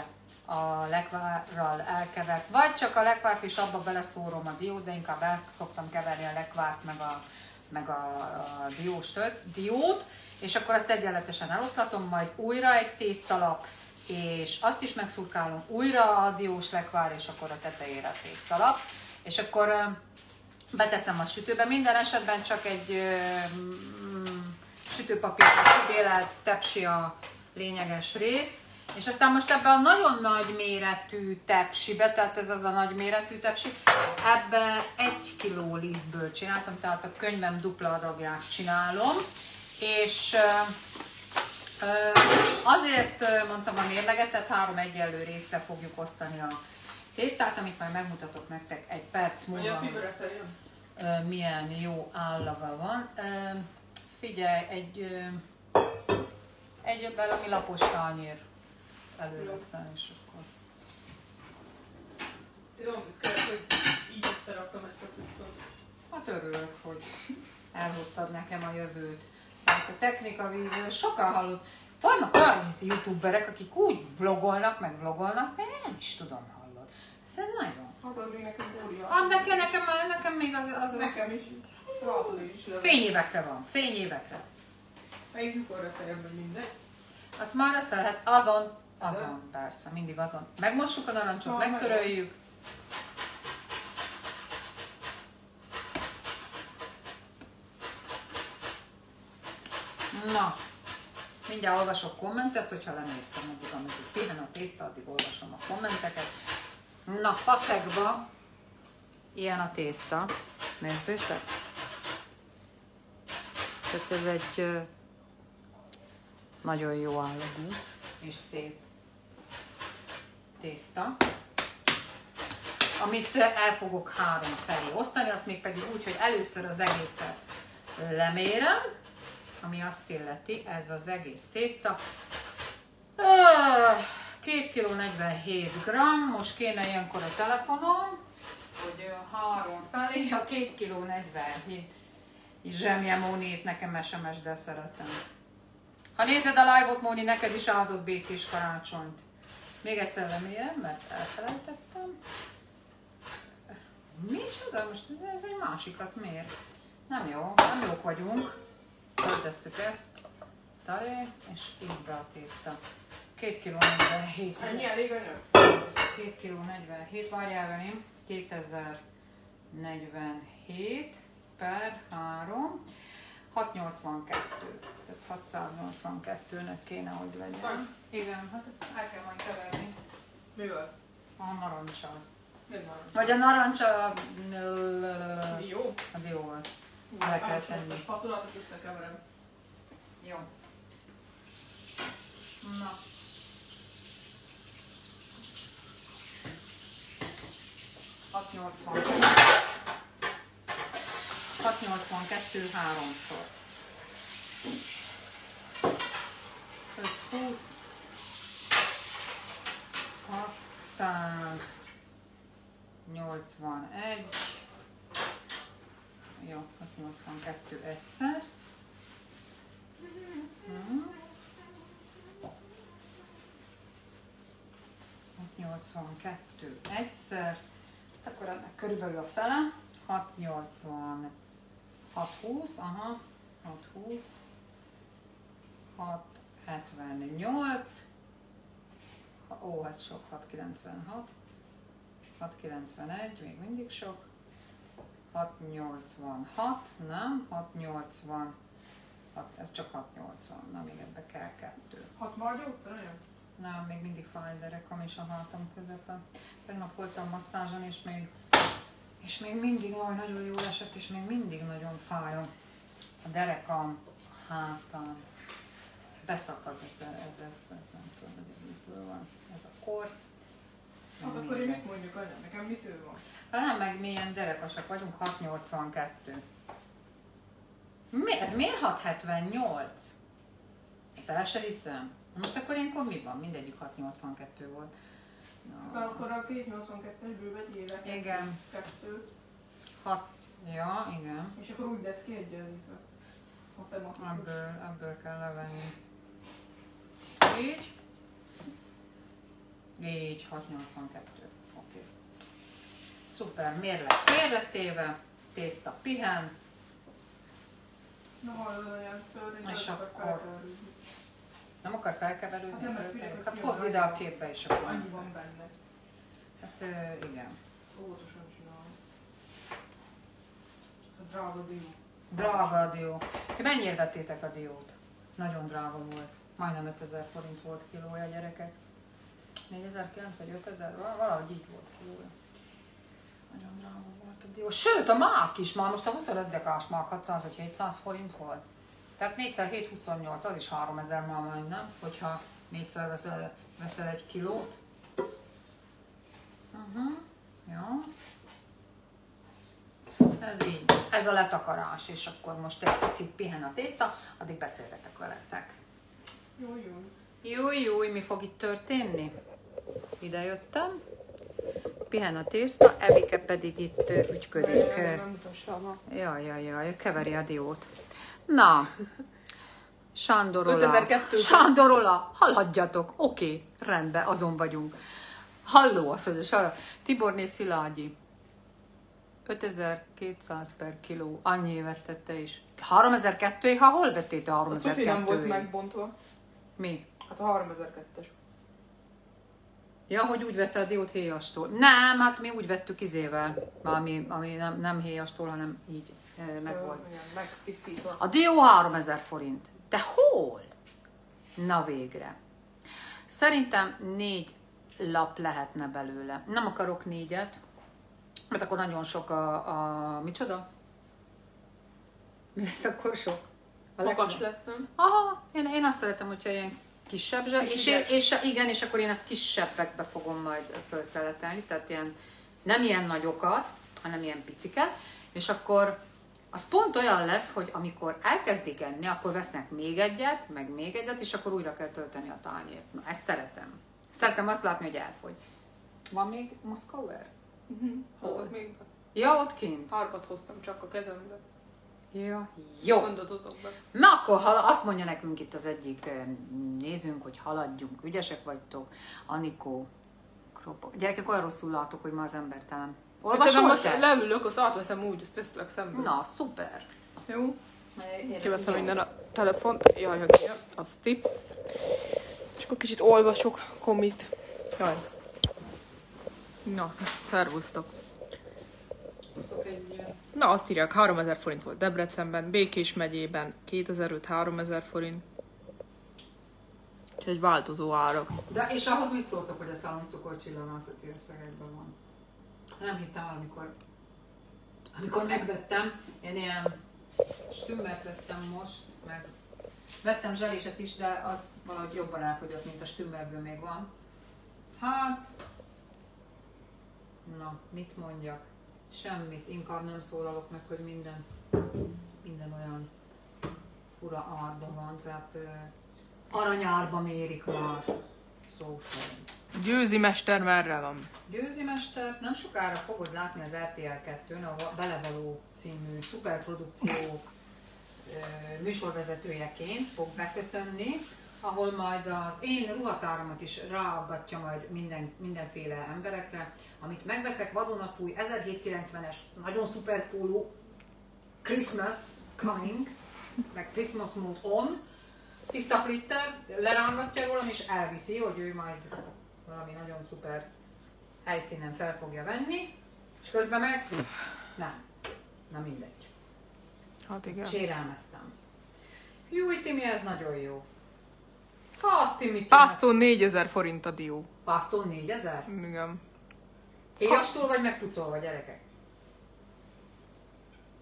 Speaker 2: a lekvárral elkevert, vagy csak a lekvárt is abba beleszórom a diót, de inkább el szoktam keverni a lekvárt meg a meg a, a diós diót, és akkor azt egyenletesen eloszlatom, majd újra egy tésztalap, és azt is megszurkálom újra a diós lekvár, és akkor a tetejére a tésztalap, és akkor beteszem a sütőbe. Minden esetben csak egy mm, sütőpapír, bélelt tepsi a lényeges rész, és aztán most ebbe a nagyon nagy méretű tepsibe, tehát ez az a nagy méretű tepsi, ebbe egy kiló lisztből csináltam, tehát a könyvem dupla adagját csinálom, és azért mondtam a mérleget, tehát három egyenlő részre fogjuk osztani a tésztát, amit majd megmutatok nektek egy perc múlva milyen jó állaga van. Figyelj, egy, egy valami lapos tányér előveszem, és akkor...
Speaker 1: Tudom, büszke, hogy így összeraktam ezt a cuccot.
Speaker 2: Hát örülök, hogy elhoztad nekem a jövőt. Tehát a technika vívő, sokan hallott, vannak olyan youtuberek, akik úgy blogolnak, meg vlogolnak, mert nem is tudom hallod. Ez nagyon.
Speaker 1: Hát az még nekem óriás.
Speaker 2: Hát nekem, nekem, nekem még az, az,
Speaker 1: Nekem is. Is
Speaker 2: fényévekre van, fényévekre.
Speaker 1: Melyik mikorra szerjön, vagy mindegy.
Speaker 2: Az már összelehet azon, azon, persze, mindig azon. Megmossuk a narancsot,
Speaker 1: Na,
Speaker 2: megtöröljük. Na, mindjárt olvasok kommentet, hogyha nem értem addig, amíg pihen a tészta, addig olvasom a kommenteket. Na, pacekba ilyen a tészta. Nézzétek. Tehát ez egy nagyon jó állagú és szép tészta, amit el fogok három felé osztani, azt még pedig úgy, hogy először az egészet lemérem, ami azt illeti, ez az egész tészta. 2 kg 47 g, most kéne ilyenkor a telefonom, hogy három felé, a 2 kg 47 zsemje Mónit nekem SMS, de szeretem. Ha nézed a live-ot, Móni, neked is áldott békés karácsonyt. Még egyszer remélem, mert elfelejtettem. Micsoda? Most ez, ez egy másikat miért? Nem jó, nem jók vagyunk. Föltesszük ezt, taré, és így be a tészta. 2 kg 47.
Speaker 1: Ennyi elég anyag?
Speaker 2: 2 kg 47, várjál velem, 2047 per 3, 682. Tehát 682-nek kéne, hogy legyen.
Speaker 1: Van.
Speaker 2: Igen, hát el kell majd keverni
Speaker 1: Mivel?
Speaker 2: a narancsal.
Speaker 1: Nem.
Speaker 2: Vagy a narancs a,
Speaker 1: Mi jó?
Speaker 2: a dióval. Bele kell tenni.
Speaker 1: a spatulát összekeverem.
Speaker 2: Jó. Na. Hat 682 háromszor. 5, 20, 681, jó, 682 egyszer. Mhm. 682 egyszer, Hát akkor ennek körülbelül a fele, 680, 620, aha, 620, 678, ó, ez sok, 696, 691, még mindig sok, 686, nem, 680, hat, ez csak 680, na még ebbe kell kettő.
Speaker 1: Hat már gyógyszer, olyan?
Speaker 2: Nem, még mindig fáj derekam és a hátam közepe. Tegnap voltam masszázson, és még, és még mindig olyan nagyon jól esett, és még mindig nagyon fáj a derekam, a hátam. Beszakad ez, ez, ez, ez, nem tudom, hogy ez mitől van. Ez a kor.
Speaker 1: Hát akkor én mit mondjuk anya? Nekem mitől van?
Speaker 2: Hát nem, meg milyen derekasak vagyunk, 682. Mi? Ez miért 678? Hát el se hiszem. Most akkor ilyenkor mi van? Mindegyik 682 volt. Na,
Speaker 1: akkor a 282-esből vegyél
Speaker 2: Igen.
Speaker 1: kettőt,
Speaker 2: 6, ja, igen.
Speaker 1: és akkor úgy lesz kiegyenlítve. Matematikus.
Speaker 2: Ebből, ebből kell levenni. Így. Így, 682. Oké. Okay. Szuper, mérleg félretéve, tészta pihen,
Speaker 1: Na hallod, ezt tudod, én
Speaker 2: És akkor-
Speaker 1: feltörni.
Speaker 2: Nem akar felkeverődni?
Speaker 1: Hát nem
Speaker 2: Hát, hát hozd ide a képbe is akkor.
Speaker 1: Annyi van benne.
Speaker 2: Hát ö, igen.
Speaker 1: Óvatosan csinálom. A drága dió.
Speaker 2: Drága a dió. Ti mennyire vettétek a diót? Nagyon drága volt. Majdnem 5000 forint volt kilója gyerekek. 4009 vagy 5000, val- valahogy így volt kilója. Nagyon drága volt a dió. Sőt, a mák is már most a 25 dekás mák 600 vagy 700 forint volt. Tehát 4 x 7 28, az is 3000 már majdnem, hogyha négyszer veszel, veszel egy kilót. Uh-huh. Jó. Ez így. Ez a letakarás, és akkor most egy picit pihen a tészta, addig beszélgetek veletek.
Speaker 1: Jó, jó.
Speaker 2: Jó, jó, mi fog itt történni? Ide jöttem, pihen a tészta, Evike pedig itt ügyködik. Jaj, jaj, jaj, keveri a diót. Na, Sándorola.
Speaker 1: 5200.
Speaker 2: Sándorola, haladjatok. Oké, okay, rendben, azon vagyunk. Halló, azt mondja, Sára. Tiborné Szilágyi. 5200 per kiló. Annyi vettette is. 3002 ha hol vették a
Speaker 1: A cuki nem volt
Speaker 2: 3002
Speaker 1: megbontva.
Speaker 2: Mi?
Speaker 1: Hát a 3002-es.
Speaker 2: Ja, hogy úgy vette a diót héjastól. Nem, hát mi úgy vettük izével, ami, ami nem, nem héjastól, hanem így meg volt.
Speaker 1: Megtisztítva.
Speaker 2: A dió 3000 forint. De hol? Na végre. Szerintem négy lap lehetne belőle. Nem akarok négyet, mert akkor nagyon sok a, a micsoda? Mi lesz akkor sok? A
Speaker 1: Makacs lesz, nem?
Speaker 2: Aha, én, én azt szeretem, hogyha ilyen kisebb zseb, és, és, és, igen, és akkor én ezt kisebbekbe fogom majd felszeletelni, tehát ilyen, nem ilyen nagyokat, hanem ilyen piciket, és akkor az pont olyan lesz, hogy amikor elkezdik enni, akkor vesznek még egyet, meg még egyet, és akkor újra kell tölteni a tányért. Na, ezt szeretem. Szeretem azt látni, hogy elfogy. Van még Moszkauer? Hol?
Speaker 1: Hol? Még
Speaker 2: Ja, ott kint.
Speaker 1: hármat hoztam csak a kezembe.
Speaker 2: Ja, jó. Na akkor ha azt mondja nekünk itt az egyik eh, nézünk, hogy haladjunk, ügyesek vagytok. Anikó, Kropo. Gyerekek, olyan rosszul látok, hogy ma az embertelen.
Speaker 1: Olvasol most
Speaker 2: te?
Speaker 1: leülök, azt átveszem úgy, azt veszlek szembe.
Speaker 2: Na, szuper.
Speaker 1: Jó? Kiveszem minden a telefont. Jaj, hogy ilyen, azt És akkor kicsit olvasok komit. Jaj. Na, szervusztok. Na, azt írják, 3000 forint volt Debrecenben, Békés megyében 2005-3000 forint. Úgyhogy változó árak.
Speaker 2: De és ahhoz mit szóltok, hogy a szaloncukor csillagászati összegekben van? Nem hittem amikor, amikor megvettem, én ilyen stümmert vettem most, meg vettem zseléset is, de az valahogy jobban elfogyott, mint a stümmerből még van. Hát, na, mit mondjak? Semmit, inkább nem szólalok meg, hogy minden, minden olyan fura árba van, tehát ö, aranyárba mérik már, szó szerint.
Speaker 1: Győzi mester merre van?
Speaker 2: Győzi Mester nem sokára fogod látni az RTL 2-n, a Belevaló című szuperprodukció műsorvezetőjeként fog beköszönni, ahol majd az én ruhatáramat is ráaggatja majd minden, mindenféle emberekre, amit megveszek vadonatúj 1790-es, nagyon szuper póló, Christmas coming, meg Christmas mode on, tiszta flitter, lerángatja rólam és elviszi, hogy ő majd valami nagyon szuper helyszínen fel fogja venni, és közben meg nem, nem mindegy.
Speaker 1: Hát igen.
Speaker 2: Ezt sérelmeztem. Júj, Timi, ez nagyon jó. Hát, Timi,
Speaker 1: Pásztón 4000 forint a dió.
Speaker 2: Pászton 4000?
Speaker 1: Igen.
Speaker 2: Éjastól vagy megpucolva, gyerekek?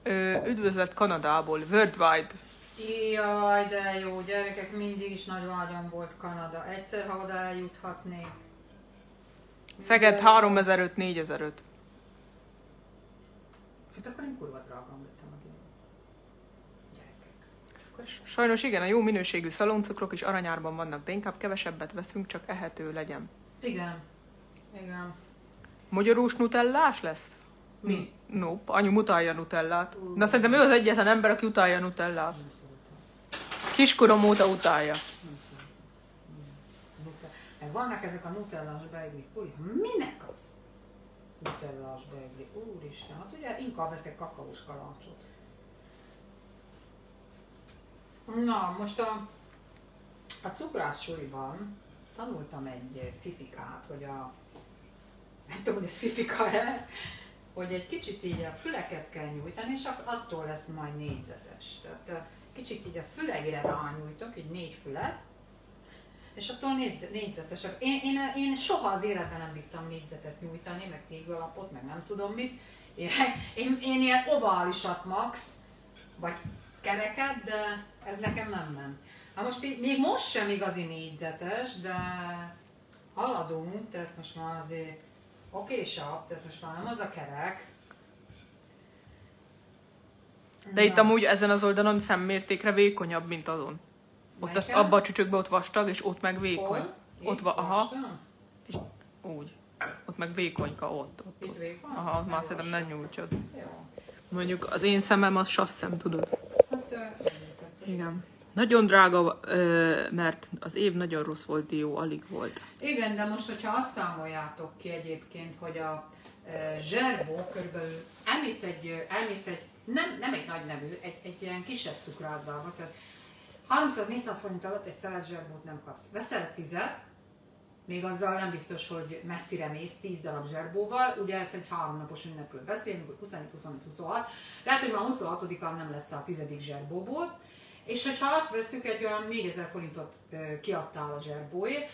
Speaker 1: Ö, üdvözlet Kanadából, Worldwide.
Speaker 2: Jaj, de jó, gyerekek, mindig is nagy vágyam volt Kanada. Egyszer, ha oda eljuthatnék.
Speaker 1: Szeged
Speaker 2: De-
Speaker 1: 3005 4005
Speaker 2: Hát akkor én kurva drágán vettem a. Gyerekek.
Speaker 1: Sajnos igen, a jó minőségű szaloncukrok is aranyárban vannak, de inkább kevesebbet veszünk, csak ehető legyen.
Speaker 2: Igen. Igen.
Speaker 1: Magyarús nutellás lesz?
Speaker 2: Mi?
Speaker 1: Nope, anyu mutalja nutellát. Na szerintem ő az egyetlen ember, aki utálja nutellát. Kiskorom óta utálja.
Speaker 2: Vannak ezek a nutellás beiglik. Új, minek az? Nutellás beigli. Úristen, hát ugye inkább veszek kakaós kalácsot. Na, most a, A cukrász suliban tanultam egy fifikát, hogy a, nem tudom, hogy ez fifika-e, hogy egy kicsit így a füleket kell nyújtani, és attól lesz majd négyzetes. Tehát kicsit így a fülegre rányújtok, így négy fület, és attól négy, négyzetesek. Én, én, én soha az életben nem bírtam négyzetet nyújtani, meg téglalapot, meg nem tudom mit. Én, én, én ilyen oválisat max, vagy kereket, de ez nekem nem ment. Na most még most sem igazi négyzetes, de haladunk, tehát most már azért okésabb, tehát most már nem az a kerek.
Speaker 1: De itt amúgy ezen az oldalon szemmértékre vékonyabb, mint azon. Ott az, abba a csücsökbe ott vastag, és ott meg vékony.
Speaker 2: Hol?
Speaker 1: Ott van, aha. És úgy. Ott meg vékonyka, ott. ott,
Speaker 2: Itt
Speaker 1: ott.
Speaker 2: vékony?
Speaker 1: Aha, már szerintem nem nyújtsod.
Speaker 2: Jó.
Speaker 1: Mondjuk az én szemem az sasszem, tudod.
Speaker 2: Hát.
Speaker 1: Igen. Nagyon drága, mert az év nagyon rossz volt, dió, alig volt.
Speaker 2: Igen, de most, hogyha azt számoljátok ki egyébként, hogy a zserbó körülbelül elmész egy, elmész egy nem, nem egy nagy nevű, egy, egy ilyen kisebb cukrászdába, tehát 300-400 forint alatt egy szelet zserbót nem kapsz. Veszel egy tizet, még azzal nem biztos, hogy messzire mész 10 darab zserbóval, ugye ez egy háromnapos ünnepről beszélünk, 21, 25, 26, lehet, hogy már 26-án nem lesz a tizedik zserbóból, és hogyha azt veszük, egy olyan 4000 forintot kiadtál a zserbóért,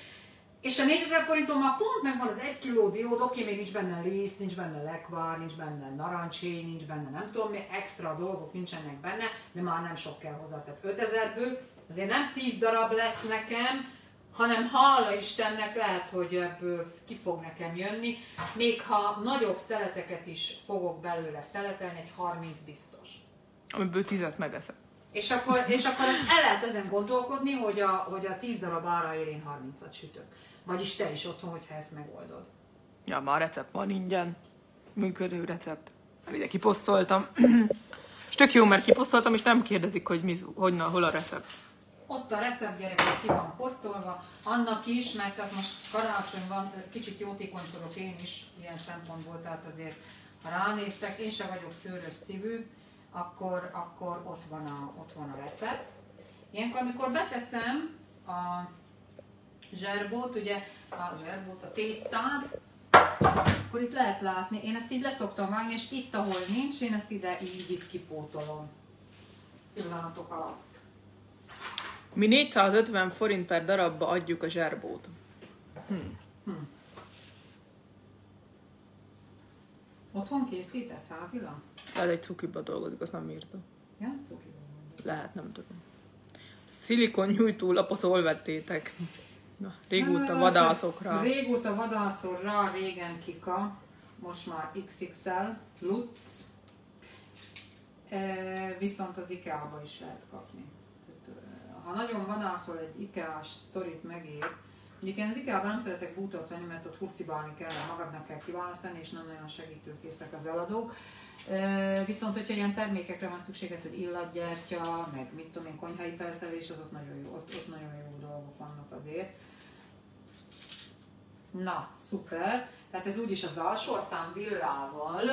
Speaker 2: és a 4000 forinton már pont megvan az 1 kiló diód, oké, még nincs benne liszt, nincs benne lekvár, nincs benne narancsé, nincs benne nem tudom mi, extra dolgok nincsenek benne, de már nem sok kell hozzá. Tehát 5000-ből azért nem 10 darab lesz nekem, hanem hála Istennek lehet, hogy ebből ki fog nekem jönni, még ha nagyobb szeleteket is fogok belőle szeletelni, egy 30 biztos.
Speaker 1: Amiből tizet megeszek.
Speaker 2: És akkor, és akkor el lehet ezen gondolkodni, hogy a, hogy a 10 darab áraért én 30-at sütök. Vagyis te is otthon, hogyha ezt megoldod.
Speaker 1: Ja, már recept van ingyen. Működő recept. Ide kiposztoltam. és tök jó, mert kiposztoltam, és nem kérdezik, hogy mi, hogy, na, hol a recept.
Speaker 2: Ott a recept gyerekek ki van posztolva, annak is, mert tehát most karácsony van, kicsit jótékonykodok én is ilyen szempontból, tehát azért ha ránéztek, én sem vagyok szőrös szívű, akkor, akkor ott, van a, ott van a recept. Ilyenkor, amikor beteszem a zserbót, ugye a zserbót, a tésztát, akkor itt lehet látni, én ezt így leszoktam vágni, és itt, ahol nincs, én ezt ide így itt kipótolom pillanatok alatt.
Speaker 1: Mi 450 forint per darabba adjuk a zserbót.
Speaker 2: Otthon készítesz házilag?
Speaker 1: Ez egy cukiba dolgozik, azt nem írta.
Speaker 2: Ja, cuki van.
Speaker 1: Lehet, nem tudom. Szilikon nyújtólapot hol vettétek? Na, régóta vadászok
Speaker 2: Ez
Speaker 1: rá.
Speaker 2: Régóta vadászol rá, régen kika, most már XXL, Lutz. E, viszont az IKEA-ba is lehet kapni. Tehát, e, ha nagyon vadászol egy IKEA-s sztorit megér, Mondjuk én az IKEA-ban nem szeretek bútort venni, mert ott hurcibálni kell, magadnak kell kiválasztani, és nem nagyon segítőkészek az eladók. Viszont, hogyha ilyen termékekre van szükséged, hogy illatgyertya, meg mit tudom én, konyhai felszerelés, az ott nagyon jó, ott, ott nagyon jó dolgok vannak azért. Na, szuper. Tehát ez úgyis az alsó, aztán villával.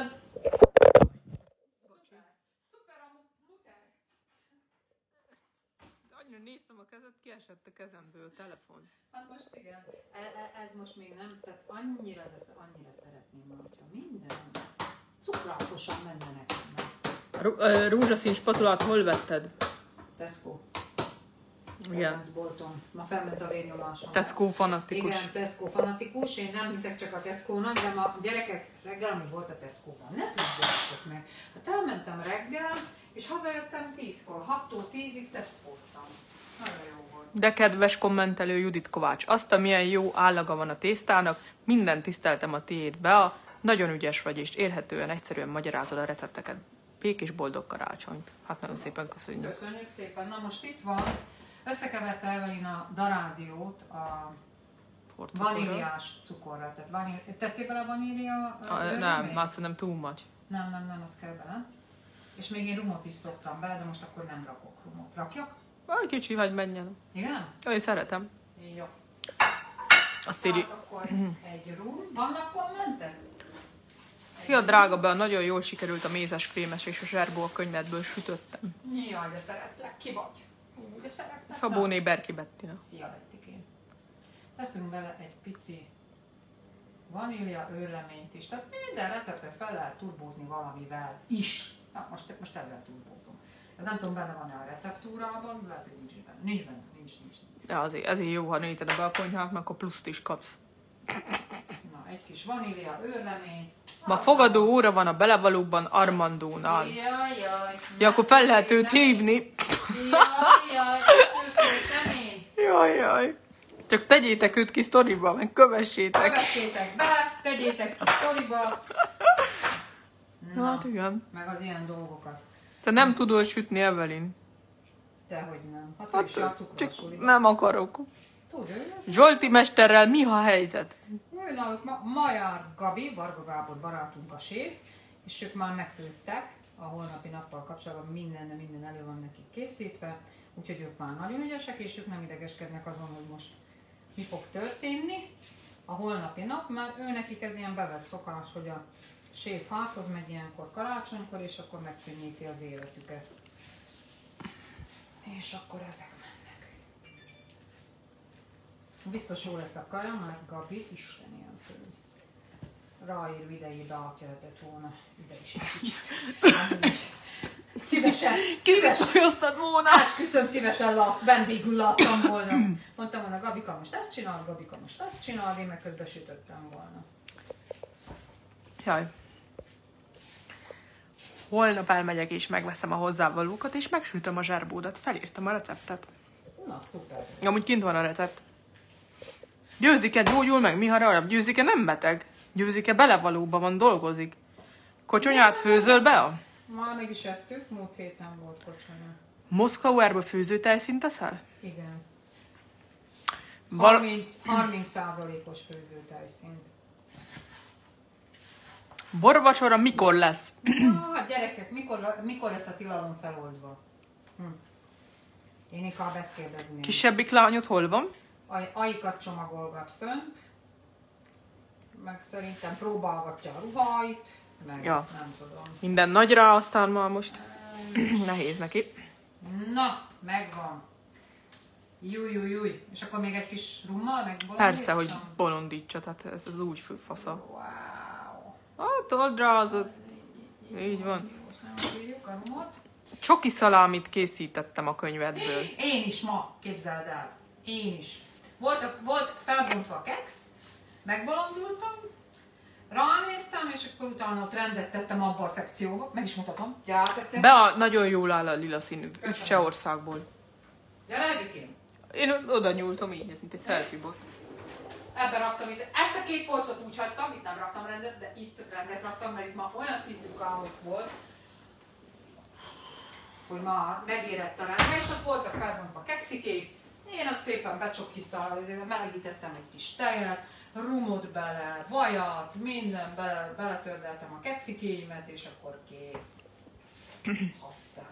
Speaker 2: Szuper. Szuper a muter.
Speaker 1: Annyira néztem a kezed, kiesett a kezemből a telefon.
Speaker 2: Hát most igen, e, e, ez most még nem, tehát annyira, annyira szeretném, hogyha minden cukrászosan menne nekem. mert
Speaker 1: Rú- ö, Rózsaszín spatulát hol vetted?
Speaker 2: Tesco.
Speaker 1: Igen.
Speaker 2: Boltom. Ma felment a vérnyomásom.
Speaker 1: Tesco fanatikus.
Speaker 2: Igen, Tesco fanatikus, én nem hiszek csak a Tesco-nak, de ma gyerekek reggel, ami volt a Tesco-ban, ne tudjátok meg. Hát elmentem reggel, és hazajöttem 10-kor, 6-tól 10-ig Tesco-ztam. Nagyon jó volt.
Speaker 1: De kedves kommentelő Judit Kovács, azt a milyen jó állaga van a tésztának, minden tiszteltem a tiéd be, a nagyon ügyes vagy, és érhetően, egyszerűen magyarázod a recepteket. Békés boldog karácsonyt. Hát nagyon szépen köszönjük.
Speaker 2: Köszönjük szépen. Na most itt van, összekeverte Evelyn a darádiót a vaníliás cukorral. Tehát vaníli... Tettél bele a vanília?
Speaker 1: A, Nem, már szerintem too much.
Speaker 2: Nem, nem, nem, az kell bele. És még én rumot is szoktam bele, de most akkor nem rakok rumot. Rakjak?
Speaker 1: Vaj, kicsi vagy menjen.
Speaker 2: Igen?
Speaker 1: Én szeretem.
Speaker 2: Jó.
Speaker 1: Azt írja,
Speaker 2: Hát akkor egy rum. Vannak kommentek?
Speaker 1: Szia drága be, nagyon jól sikerült a mézes krémes és a zserbó a könyvedből sütöttem.
Speaker 2: Jaj, de szeretlek. Ki vagy? Hú, de szeretem.
Speaker 1: Szabóné Berki Bettina.
Speaker 2: Szia, Bettikén. Teszünk bele egy pici vanília őrleményt is. Tehát minden receptet fel lehet turbózni valamivel is. Na, most, most ezzel turbózom. Ez nem tudom, benne van-e a receptúrában, lehet, hogy nincs benne. Nincs benne, nincs, nincs. nincs.
Speaker 1: De azért, ezért jó, ha nézed a balkonyhát, mert akkor pluszt is kapsz.
Speaker 2: Egy kis vanília őrlemény.
Speaker 1: Ma fogadó óra van a belevalókban Armandónál.
Speaker 2: Jaj, jaj.
Speaker 1: Ja, akkor fel lehet őt hívni.
Speaker 2: Jaj, jaj.
Speaker 1: Jaj, jaj. Csak tegyétek őt ki sztoriba, meg kövessétek.
Speaker 2: Kövessétek be, tegyétek ki sztoriba.
Speaker 1: Na, hát igen.
Speaker 2: meg az ilyen dolgokat.
Speaker 1: Te nem tudod sütni, Evelyn.
Speaker 2: Dehogy nem. Hát, hát
Speaker 1: csak nem akarok.
Speaker 2: Tud, ő?
Speaker 1: Zsolti mesterrel mi a helyzet?
Speaker 2: Ő náluk ma, ma jár Gabi, Varga Gábor barátunk a séf, és ők már megfőztek, a holnapi nappal kapcsolatban minden, minden elő van nekik készítve, úgyhogy ők már nagyon ügyesek, és ők nem idegeskednek azon, hogy most mi fog történni a holnapi nap, mert ő nekik ez ilyen bevett szokás, hogy a séf házhoz megy ilyenkor karácsonykor, és akkor megkönnyíti az életüket. És akkor ezek. Biztos jó lesz a kaja, mert Gabi Isten ilyen főz. Ráír idejébe átjöhetett volna ide is egy kicsit. Szívesen, szívesen,
Speaker 1: Kiszipolyosztad Mónát!
Speaker 2: esküszöm szívesen lát, vendégül láttam volna. Mondtam volna, Gabika most ezt csinál, Gabika most ezt csinál, én meg közben sütöttem volna.
Speaker 1: Jaj. Holnap elmegyek és megveszem a hozzávalókat, és megsütöm a zsárbódat. Felírtam a receptet.
Speaker 2: Na, szuper.
Speaker 1: Amúgy kint van a recept. Győzike gyógyul meg, mi arra? Győzike nem beteg. Győzike belevalóba van, dolgozik. Kocsonyát főzöl be? a
Speaker 2: Már meg is ettük, múlt héten volt kocsonya.
Speaker 1: Moszkauerbe főzőtejszínt teszel?
Speaker 2: Igen.
Speaker 1: Val-
Speaker 2: 30, 30 százalékos főzőtejszint.
Speaker 1: Borvacsora mikor lesz?
Speaker 2: Ah, gyerekek, mikor, mikor lesz a tilalom feloldva? Hm. Én inkább ezt kérdezném.
Speaker 1: Kisebbik lányod hol van?
Speaker 2: Aikat csomagolgat fönt, meg szerintem próbálgatja a ruháit, meg
Speaker 1: Ja.
Speaker 2: nem tudom.
Speaker 1: Minden nagyra, aztán már most nehéz neki.
Speaker 2: Na, megvan. Júj, júj, júj. És akkor még egy kis rummal, meg
Speaker 1: Persze, hogy bolondítsa, tehát ez az úgy főfasza.
Speaker 2: Wow.
Speaker 1: Old rá, az az. Így van.
Speaker 2: Jó, Most nem bírjuk a rumot.
Speaker 1: Csoki szalámit készítettem a könyvedből.
Speaker 2: Én is ma, képzeld el. Én is. Volt, volt felbontva a keksz, megbolondultam, ránéztem, és akkor utána ott rendet tettem abba a szekcióba. Meg is mutatom. Gyárt ezt én.
Speaker 1: Be a, nagyon jól áll a lila színű,
Speaker 2: Köszönöm.
Speaker 1: Csehországból.
Speaker 2: Evikém.
Speaker 1: Én oda nyúltam így, mint egy selfie bot.
Speaker 2: Ebben raktam itt. Ezt a két polcot úgy hagytam, itt nem raktam rendet, de itt rendet raktam, mert itt már olyan szintű káosz volt, hogy már megérett a rend. És ott voltak felbontva kexikék, én azt szépen becsokiszal, melegítettem egy kis tejet, rumot bele, vajat, minden bele, beletördeltem a kexikéimet, és akkor kész. 600.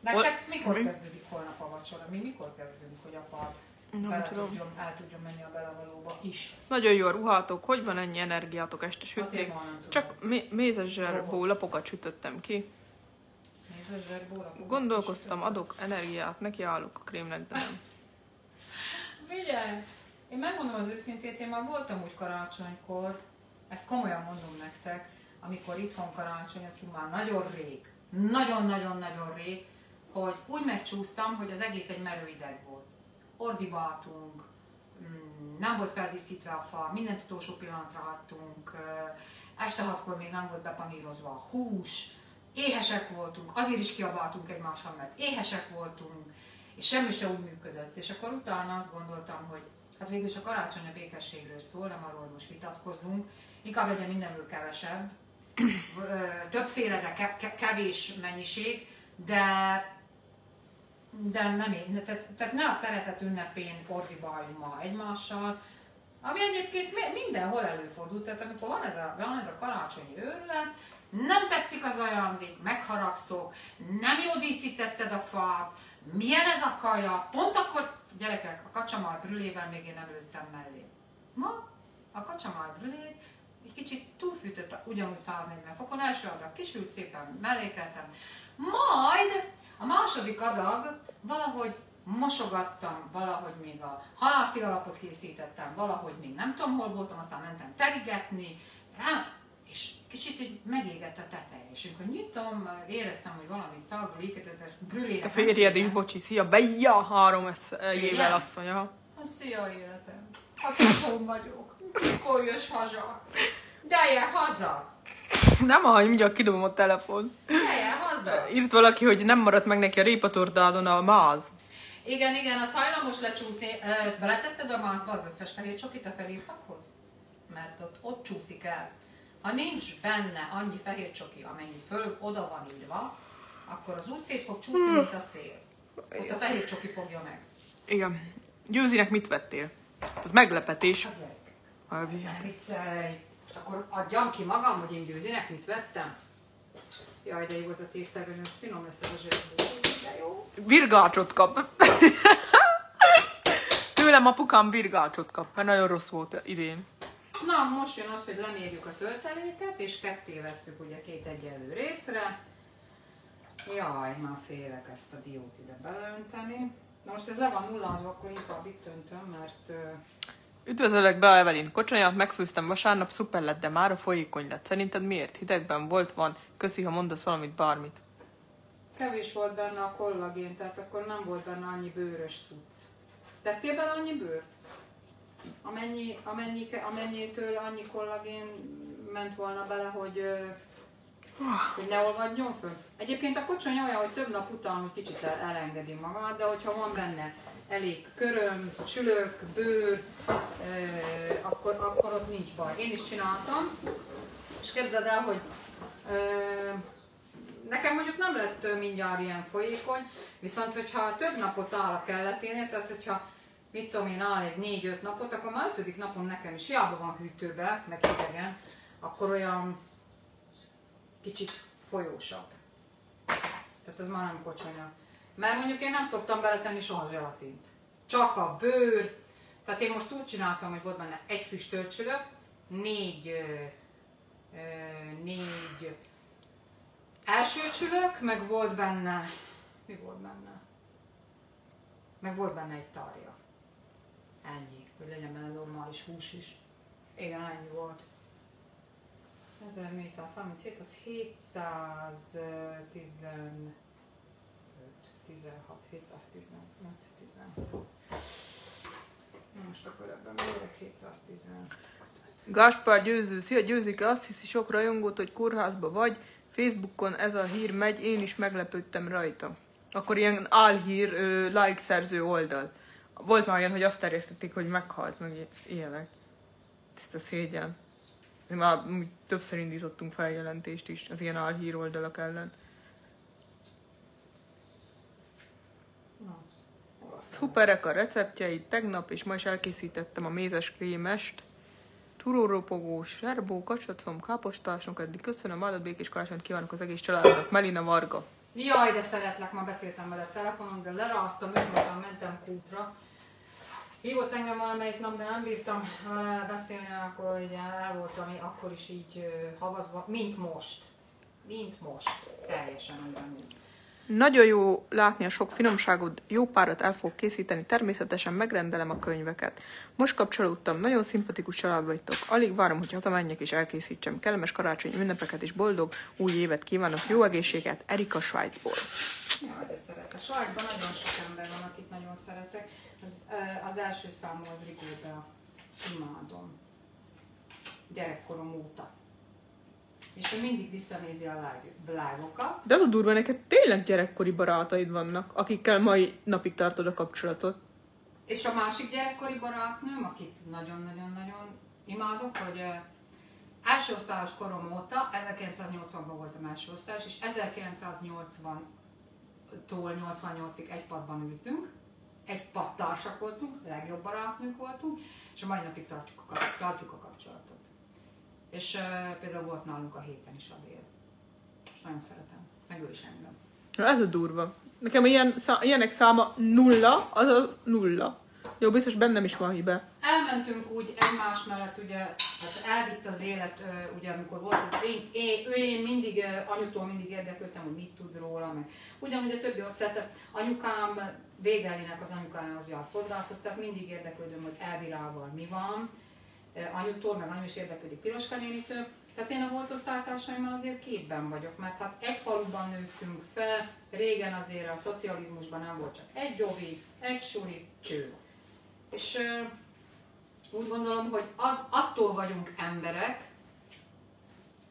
Speaker 2: Nektek mikor
Speaker 1: mi?
Speaker 2: kezdődik holnap a vacsora? Mi mikor kezdünk, hogy apád
Speaker 1: Nem
Speaker 2: bele
Speaker 1: tudom.
Speaker 2: tudjon, el tudjon menni a belevalóba is?
Speaker 1: Nagyon jó a ruhátok, hogy van ennyi energiátok este
Speaker 2: Hát
Speaker 1: sütni?
Speaker 2: tudom.
Speaker 1: Csak mé- mézes zserbó lapokat sütöttem ki. Gondolkoztam, adok energiát, neki állok a krémnek, de nem.
Speaker 2: Figyelj! Én megmondom az őszintét, én már voltam úgy karácsonykor, ezt komolyan mondom nektek, amikor itthon karácsonyoztunk már nagyon rég, nagyon-nagyon-nagyon rég, hogy úgy megcsúsztam, hogy az egész egy merő ideg volt. Ordibáltunk, mm, nem volt feldíszítve a fa, mindent utolsó pillanatra hagytunk, ö, este hatkor még nem volt bepanírozva a hús, éhesek voltunk, azért is kiabáltunk egymással, mert éhesek voltunk, és semmi se úgy működött. És akkor utána azt gondoltam, hogy hát végül is a karácsony a békességről szól, nem arról, most vitatkozunk, inkább legyen mindenből kevesebb, többféle, de ke- ke- kevés mennyiség, de de nem én, tehát, tehát ne a szeretet ünnepén ordibáljunk ma egymással, ami egyébként mi- mindenhol előfordul, tehát amikor van ez a, van ez a karácsonyi őrület, nem tetszik az ajándék, megharagszok, nem jó díszítetted a fát, milyen ez a kaja, pont akkor, gyerekek, a kacsamar brülével még én nem lőttem mellé. Ma a kacsamar brülét egy kicsit túlfűtött, ugyanúgy 140 fokon, első adag kisült, szépen mellékeltem, majd A második adag valahogy mosogattam, valahogy még a halászi alapot készítettem, valahogy még nem tudom hol voltam, aztán mentem terigetni, és kicsit így megégett a teteje, és amikor nyitom, éreztem, hogy valami szag, léketet, ez brülének.
Speaker 1: A férjed is, bocsi, szia, beja, három évvel asszonya.
Speaker 2: Ha szia életem, otthon vagyok, mikor jössz haza? De haza!
Speaker 1: Nem hallj, mindjárt kidobom a telefon.
Speaker 2: Gyere haza!
Speaker 1: Írt valaki, hogy nem maradt meg neki a répatordálon a máz.
Speaker 2: Igen, igen, az hajlamos lecsúszni. Beletetted a mázba az összes fehér csokit a felírtakhoz? Mert ott, ott csúszik el. Ha nincs benne annyi fehér csoki, amennyi föl oda van írva, akkor az úgy szét fog csúszni, mint a szél. Azt a fehér csoki fogja meg.
Speaker 1: Igen. Győzinek mit vettél? Hát az meglepetés.
Speaker 2: A gyerekek. Ne viccelj. Most akkor adjam ki magam, hogy én Győzinek mit vettem? Jaj, de jó az a tésztában, ez finom lesz ez a jó.
Speaker 1: Virgácsot kap. Tőlem apukám virgácsot kap, mert nagyon rossz volt idén.
Speaker 2: Na, most jön az, hogy lemérjük a tölteléket, és ketté vesszük ugye két egyenlő részre. Jaj, már félek ezt a diót ide beleönteni. Na most ez le van nullázva, akkor inkább itt öntöm, mert...
Speaker 1: Üdvözöllek be, Evelyn. Kocsonyát megfőztem vasárnap, szuper lett, de már a folyékony lett. Szerinted miért? Hidegben volt, van. Köszi, ha mondasz valamit, bármit.
Speaker 2: Kevés volt benne a kollagén, tehát akkor nem volt benne annyi bőrös cucc. Tettél bele annyi bőrt? Amennyi, amennyi, amennyitől annyi kollagén ment volna bele, hogy, hogy ne olvadjon föl. Egyébként a kocsony olyan, hogy több nap után kicsit elengedi magát, de hogyha van benne elég köröm, csülök, bőr, akkor, akkor ott nincs baj. Én is csináltam, és képzeld el, hogy nekem mondjuk nem lett mindjárt ilyen folyékony, viszont hogyha több napot áll a kelleténél, tehát hogyha mit tudom én, áll egy négy-öt napot, akkor már ötödik napon nekem is hiába van hűtőbe, meg hidegen, akkor olyan kicsit folyósabb. Tehát ez már nem kocsonya. Mert mondjuk én nem szoktam beletenni soha zselatint. Csak a bőr. Tehát én most úgy csináltam, hogy volt benne egy füstölcsülök, négy, ö, négy első csülök, meg volt benne, mi volt benne? Meg volt benne egy tarja. Ennyi, hogy legyen benne normális hús is. Igen, ennyi volt. 1437, az 715, 16, 715, 16. Most akkor ebben mérek 715.
Speaker 1: Gaspar győző, szia győzik, azt hiszi sok rajongót, hogy kórházba vagy. Facebookon ez a hír megy, én is meglepődtem rajta. Akkor ilyen álhír, like szerző oldal. Volt már olyan, hogy azt terjesztették, hogy meghalt, meg ilyenek. Ezt a szégyen. Már többször indítottunk feljelentést is az ilyen álhír oldalak ellen. Szuperek a receptjei, tegnap és ma is elkészítettem a mézes krémest, turóropogós, serbó, kacsacom, kápostársunk, eddig köszönöm, áldott békés karácsonyt kívánok az egész családnak, Melina Varga.
Speaker 2: Jaj, de szeretlek, ma beszéltem veled telefonon, de leráztam, önmagam mentem kútra, Hívott engem valamelyik nap, de nem bírtam vele beszélni, akkor ugye el voltam akkor is így havazva, mint most. Mint most. Teljesen ugyanúgy.
Speaker 1: Nagyon jó látni a sok finomságot, jó párat el fog készíteni, természetesen megrendelem a könyveket. Most kapcsolódtam, nagyon szimpatikus család vagytok, alig várom, hogy hazamenjek és elkészítsem. Kellemes karácsony ünnepeket és boldog új évet kívánok, jó egészséget, Erika Svájcból.
Speaker 2: Jaj, de szeret. A Svájcban nagyon sok ember van, akit nagyon szeretek. Az, az első számú az Rigóbe. Imádom. Gyerekkorom óta. És ő mindig visszanézi a live-okat.
Speaker 1: De az a durva, neked tényleg gyerekkori barátaid vannak, akikkel mai napig tartod a kapcsolatot.
Speaker 2: És a másik gyerekkori barátnőm, akit nagyon-nagyon-nagyon imádok, hogy első osztályos korom óta, 1980-ban voltam első osztályos, és 1980-tól 88-ig egy padban ültünk, egy pattársak voltunk, legjobb barátnők voltunk, és a mai napig tartjuk a, tartjuk a kapcsolatot. És uh, például volt nálunk a héten is a dél. És nagyon szeretem. Meg ő is engem.
Speaker 1: Na ez a durva. Nekem ilyen, szá, ilyenek száma nulla, az a nulla. Jó, biztos bennem is van hibe.
Speaker 2: elmentünk úgy egymás mellett, ugye, hát elvitt az élet, ugye, amikor volt, én, én, én mindig, anyutól mindig érdeklődtem, hogy mit tud róla, meg ugyanúgy a többi tehát anyukám, Végelinek az anyukájához jár fodrászhoz, tehát mindig érdeklődöm, hogy Elvirával mi van, anyutól, meg anyu is érdeklődik Piroska nénitől, tehát én a volt osztálytársaimmal azért képben vagyok, mert hát egy faluban nőttünk fel, régen azért a szocializmusban nem volt csak egy ovi, egy suli, cső. És úgy gondolom, hogy az, attól vagyunk emberek,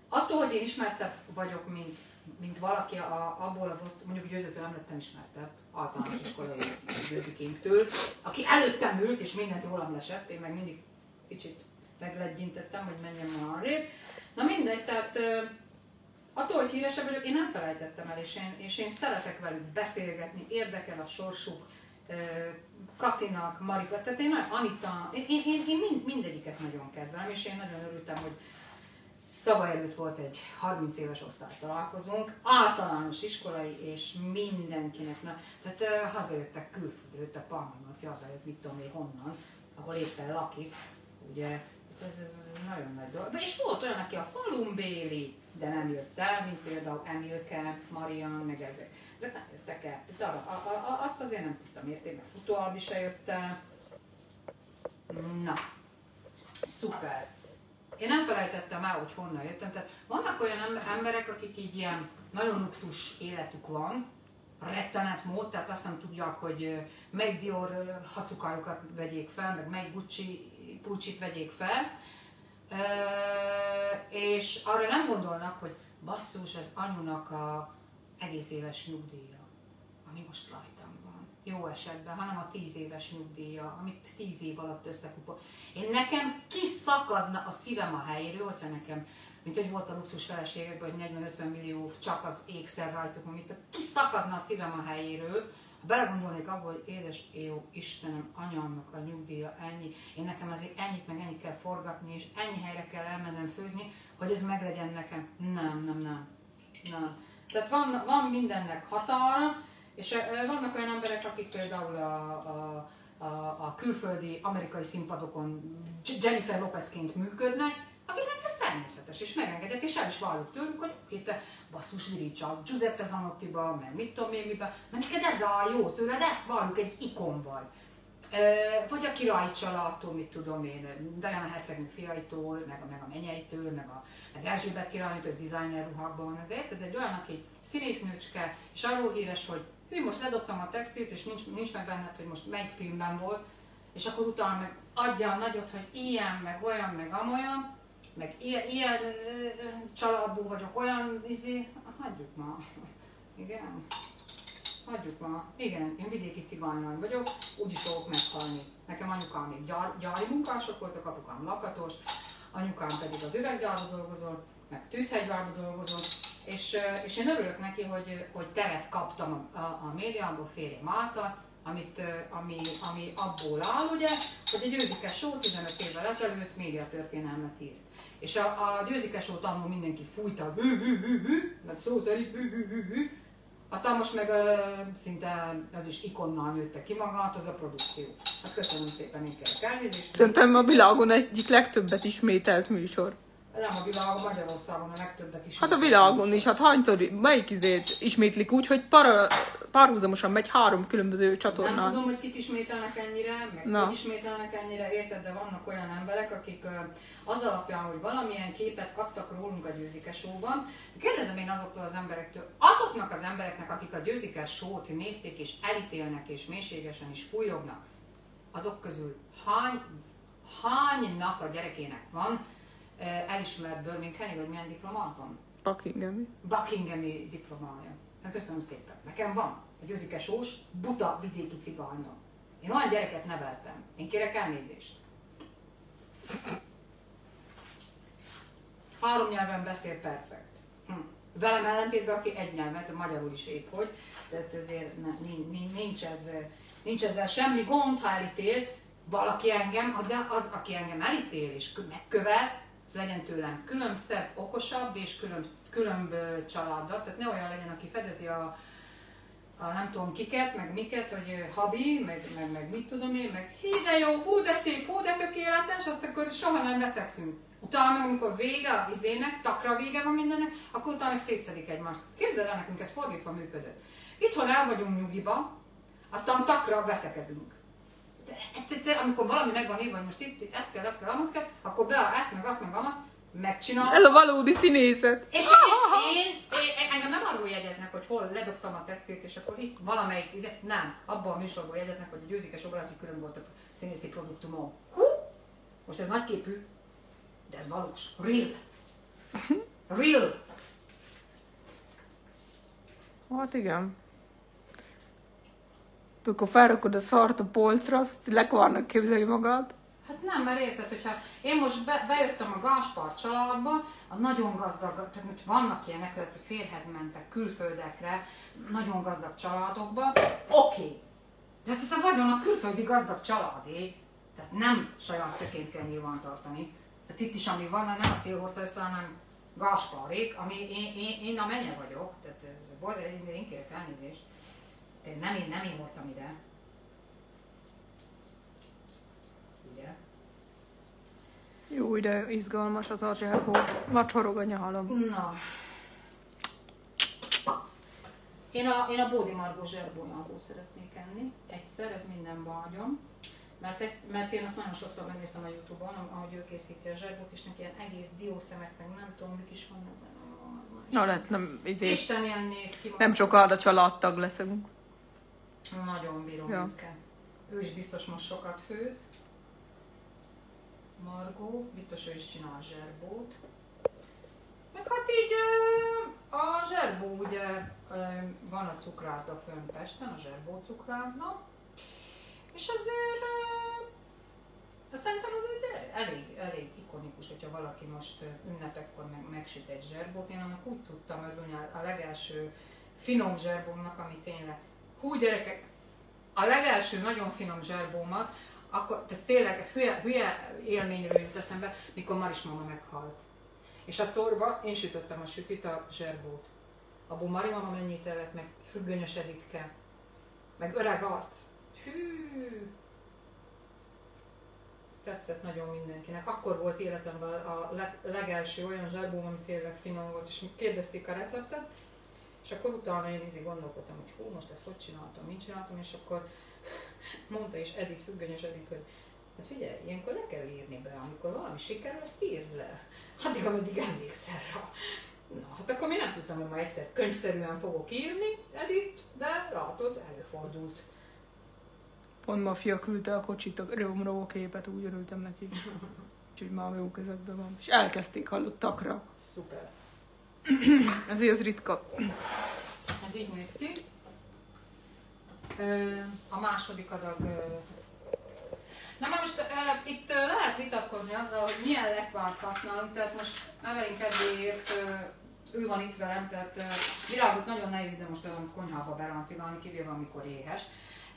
Speaker 2: attól, hogy én ismertebb vagyok, mint, mint valaki a, abból a oszt- mondjuk győzőtől nem lettem ismertebb, általános iskolai győzikémtől, aki előttem ült, és mindent rólam lesett, én meg mindig kicsit meglegyintettem, hogy menjem arrébb. Na mindegy, tehát attól, hogy híresebb vagyok, én nem felejtettem el, és én, és én szeretek velük beszélgetni, érdekel a sorsuk, Katinak, Marika, tehát én Anita, én, én, én, én mind, mindegyiket nagyon kedvelem, és én nagyon örültem, hogy tavaly előtt volt egy 30 éves osztálytalálkozónk, általános iskolai, és mindenkinek, na, tehát uh, hazajöttek külföldről, a Palmanci, hazajött, mit tudom még honnan, ahol éppen lakik, ugye, ez, ez, ez nagyon nagy dolog. És volt olyan, aki a falun béli, de nem jött el, mint például Emilke, Marian, meg ezek. Ezek jöttek el. Arra, a, a, a, azt azért nem tudtam érteni, mert futóalbi se jött el. Na, szuper. Én nem felejtettem el, hogy honnan jöttem. Tehát vannak olyan em- emberek, akik így ilyen nagyon luxus életük van, rettenet mód, tehát azt nem tudják, hogy melyik Dior hacukájukat vegyék fel, meg melyik Gucci pulcsit vegyék fel, Ö, és arra nem gondolnak, hogy basszus, ez anyunak a egész éves nyugdíja, ami most rajtam van. Jó esetben, hanem a 10 éves nyugdíja, amit 10 év alatt összekupol. Én nekem kiszakadna a szívem a helyéről, hogyha nekem, mint hogy volt a luxus feleségekben, hogy 40-50 millió csak az ékszer rajtuk, mint kiszakadna a szívem a helyéről, ha belegondolnék abba, hogy édes jó Istenem, anyámnak a nyugdíja ennyi, én nekem azért ennyit meg ennyit kell forgatni, és ennyi helyre kell elmennem főzni, hogy ez meglegyen nekem. Nem, nem, nem. nem. Tehát van, van mindennek határa, és vannak olyan emberek, akik például a, a, a, a külföldi amerikai színpadokon Jennifer Lopezként működnek, akiknek ez természetes, és megengedett, és el is valljuk tőlük, hogy oké, te basszus virítsa, Giuseppe Zanottiba, meg mit tudom én miben, mert neked ez a jó tőled, ezt valljuk, egy ikon vagy. Vagy a királyi családtól, mit tudom én, Diana hercegnő fiaitól, meg a, meg a menyeitől, meg, a, meg Erzsébet királynőtől, designer ruhákban de érted, egy olyan, aki színésznőcske, és arról híres, hogy hű, most ledobtam a textilt, és nincs, nincs meg benned, hogy most melyik filmben volt, és akkor utána meg adja nagyot, hogy ilyen, meg olyan, meg amolyan, meg ilyen, ilyen családból vagyok, olyan, izé, hagyjuk már. Igen. Hagyjuk már. Igen, én vidéki cigánylány vagyok, úgyis fogok meghalni. Nekem anyukám még gyár, gyári munkások voltak, apukám lakatos, anyukám pedig az üveggyárban dolgozott, meg tűzhegygyárban dolgozott, és, és én örülök neki, hogy, hogy teret kaptam a, a, a médiából férjem által, amit, ami, ami abból áll, ugye, hogy egy Győzike Show 15 évvel ezelőtt médiatörténelmet írt. És a, a Győzike Show-t annól mindenki fújta, hű, hű, hű, hű, mert szó szerint hű, hű, hű, hű. Aztán most meg ö, szinte az is ikonnal nőtte ki magát, az a produkció. Hát köszönöm szépen, én kérek elnézést.
Speaker 1: Szerintem a világon egyik legtöbbet ismételt műsor.
Speaker 2: Nem a világon, Magyarországon a legtöbbet is.
Speaker 1: Hát a világon is, hát hányszor, melyik izét ismétlik úgy, hogy para, párhuzamosan megy három különböző
Speaker 2: Nem
Speaker 1: csatornán.
Speaker 2: tudom, hogy kit ismételnek ennyire, meg
Speaker 1: Na.
Speaker 2: hogy ismételnek ennyire, érted, de vannak olyan emberek, akik az alapján, hogy valamilyen képet kaptak rólunk a Győzike Show-ban, kérdezem én azoktól az emberektől, azoknak az embereknek, akik a Győzike Show-t nézték és elítélnek és mélységesen is fújognak, azok közül hány, hánynak a gyerekének van elismert Birminghami, vagy milyen diplomát van?
Speaker 1: Buckingham.
Speaker 2: Buckinghami diplomája. Na, köszönöm szépen. Nekem van. A Győzike Sós, buta vidéki cigányom. Én olyan gyereket neveltem. Én kérek elnézést. Három nyelven beszél perfekt. Hm. Velem ellentétben, aki egy nyelvet, magyarul is épp hogy, tehát ezért ne, nincs, nincs, ez, nincs ezzel semmi gond, ha elítél valaki engem, de az, aki engem elítél és kö- megkövez, legyen tőlem különb szebb, okosabb és különb, különb ö, családdal, tehát ne olyan legyen, aki fedezi a a nem tudom kiket, meg miket, hogy habi, meg, meg, meg mit tudom én, meg hí de jó, hú de szép, hú de tökéletes, azt akkor soha nem leszexünk. Utána meg amikor vége a izének, takra vége van mindennek, akkor utána meg szétszedik egymást. Képzeld el, nekünk ez fordítva működött. Itthon el vagyunk nyugiba, aztán takra veszekedünk. Amikor valami megvan írva, hogy most itt, itt ez kell, ez kell, amaz kell, akkor be ezt, meg azt, meg azt, megcsinálom.
Speaker 1: Ez a valódi színészet.
Speaker 2: És, és én, én, engem nem arról jegyeznek, hogy hol ledobtam a textilt, és akkor itt valamelyik, izé- nem, abban a műsorban jegyeznek, hogy a győzikes obrát, hogy külön volt a színészi produktumon. Hú, most ez nagyképű, de ez valós. Real. Real.
Speaker 1: Hát igen. Akkor felrakod a szart a polcra, azt lekvarnak képzeli magad.
Speaker 2: Hát nem, mert érted, hogyha én most be, bejöttem a Gaspar családba, a nagyon gazdag, tehát vannak ilyenek, hogy férhez mentek külföldekre, nagyon gazdag családokba, oké. Okay. De hát ez a vagyon a külföldi gazdag családé, tehát nem saját töként kell nyilván tartani. Tehát itt is, ami van, nem a szélhorta össze, hanem Gasparék, ami én, én, én a menye vagyok, tehát ez, én, én kérek elnézést. Tehát nem én, nem én voltam ide. Ugye?
Speaker 1: Jó, de izgalmas az a zserbó. Vacsorog a nyalom.
Speaker 2: Na. Én a, én a Bódi Margó zserbónyalból szeretnék enni. Egyszer, ez minden vágyom. Mert, mert én azt nagyon sokszor megnéztem a Youtube-on, ahogy ő készíti a zserbót, és neki ilyen egész diószemek, meg nem tudom, mik is vannak benne.
Speaker 1: Na, lehet nem, izé,
Speaker 2: Isten ilyen néz ki.
Speaker 1: nem sokára családtag leszünk.
Speaker 2: Nagyon bírom
Speaker 1: Ja.
Speaker 2: őket. Ő is biztos most sokat főz. Margó, biztos ő is csinál zserbót. Meg hát így a zserbó ugye van a cukrászda fönn Pesten, a zserbó cukrászda. És azért szerintem az egy elég, elég ikonikus, hogyha valaki most ünnepekkor meg, megsüt egy zserbót. Én annak úgy tudtam örülni a- legelső finom zserbómnak, ami tényleg hú gyerekek, a legelső nagyon finom zserbómat, akkor ez tényleg, ez hülye, hülye élményről jut eszembe, mikor Maris mama meghalt. És a torba én sütöttem a sütit, a zserbót. Abból Mari mama mennyit evett, meg függönyös Editke, meg öreg arc. Hű! Ez tetszett nagyon mindenkinek. Akkor volt életemben a leg, legelső olyan zserbó, ami tényleg finom volt, és kérdezték a receptet, és akkor utána én izé gondolkodtam, hogy hú, most ezt hogy csináltam, mit csináltam, és akkor mondta is Edith, függönyös Edith, hogy hát figyelj, ilyenkor le kell írni be, amikor valami sikerül, azt írd le. Addig, ameddig emlékszel rá. Na, hát akkor mi nem tudtam, hogy ma egyszer könyvszerűen fogok írni, Edith, de látod, előfordult.
Speaker 1: Pont ma fia küldte a kocsit, a romró képet, úgy örültem neki. Úgyhogy már jó kezekben van. És elkezdték hallottakra.
Speaker 2: Szuper.
Speaker 1: Ezért az ritka.
Speaker 2: Ez így néz ki. A második adag... Na most itt lehet vitatkozni azzal, hogy milyen lekvárt használunk, tehát most Evelyn kedvéért ö, ő van itt velem, tehát virágot nagyon nehéz ide most olyan konyhába berancigálni, kivéve amikor éhes.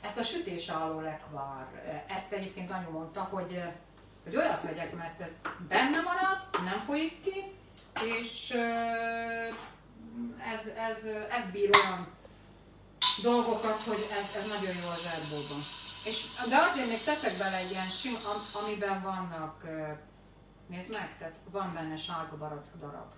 Speaker 2: Ezt a sütés álló lekvár, ezt egyébként anyu mondta, hogy, hogy olyat vegyek, mert ez benne marad, nem folyik ki, és ez, ez, ez bír olyan dolgokat, hogy ez, ez nagyon jó a zsákbóban. És, de azért még teszek bele egy ilyen sim, am- amiben vannak, nézd meg, tehát van benne sárga barack darab.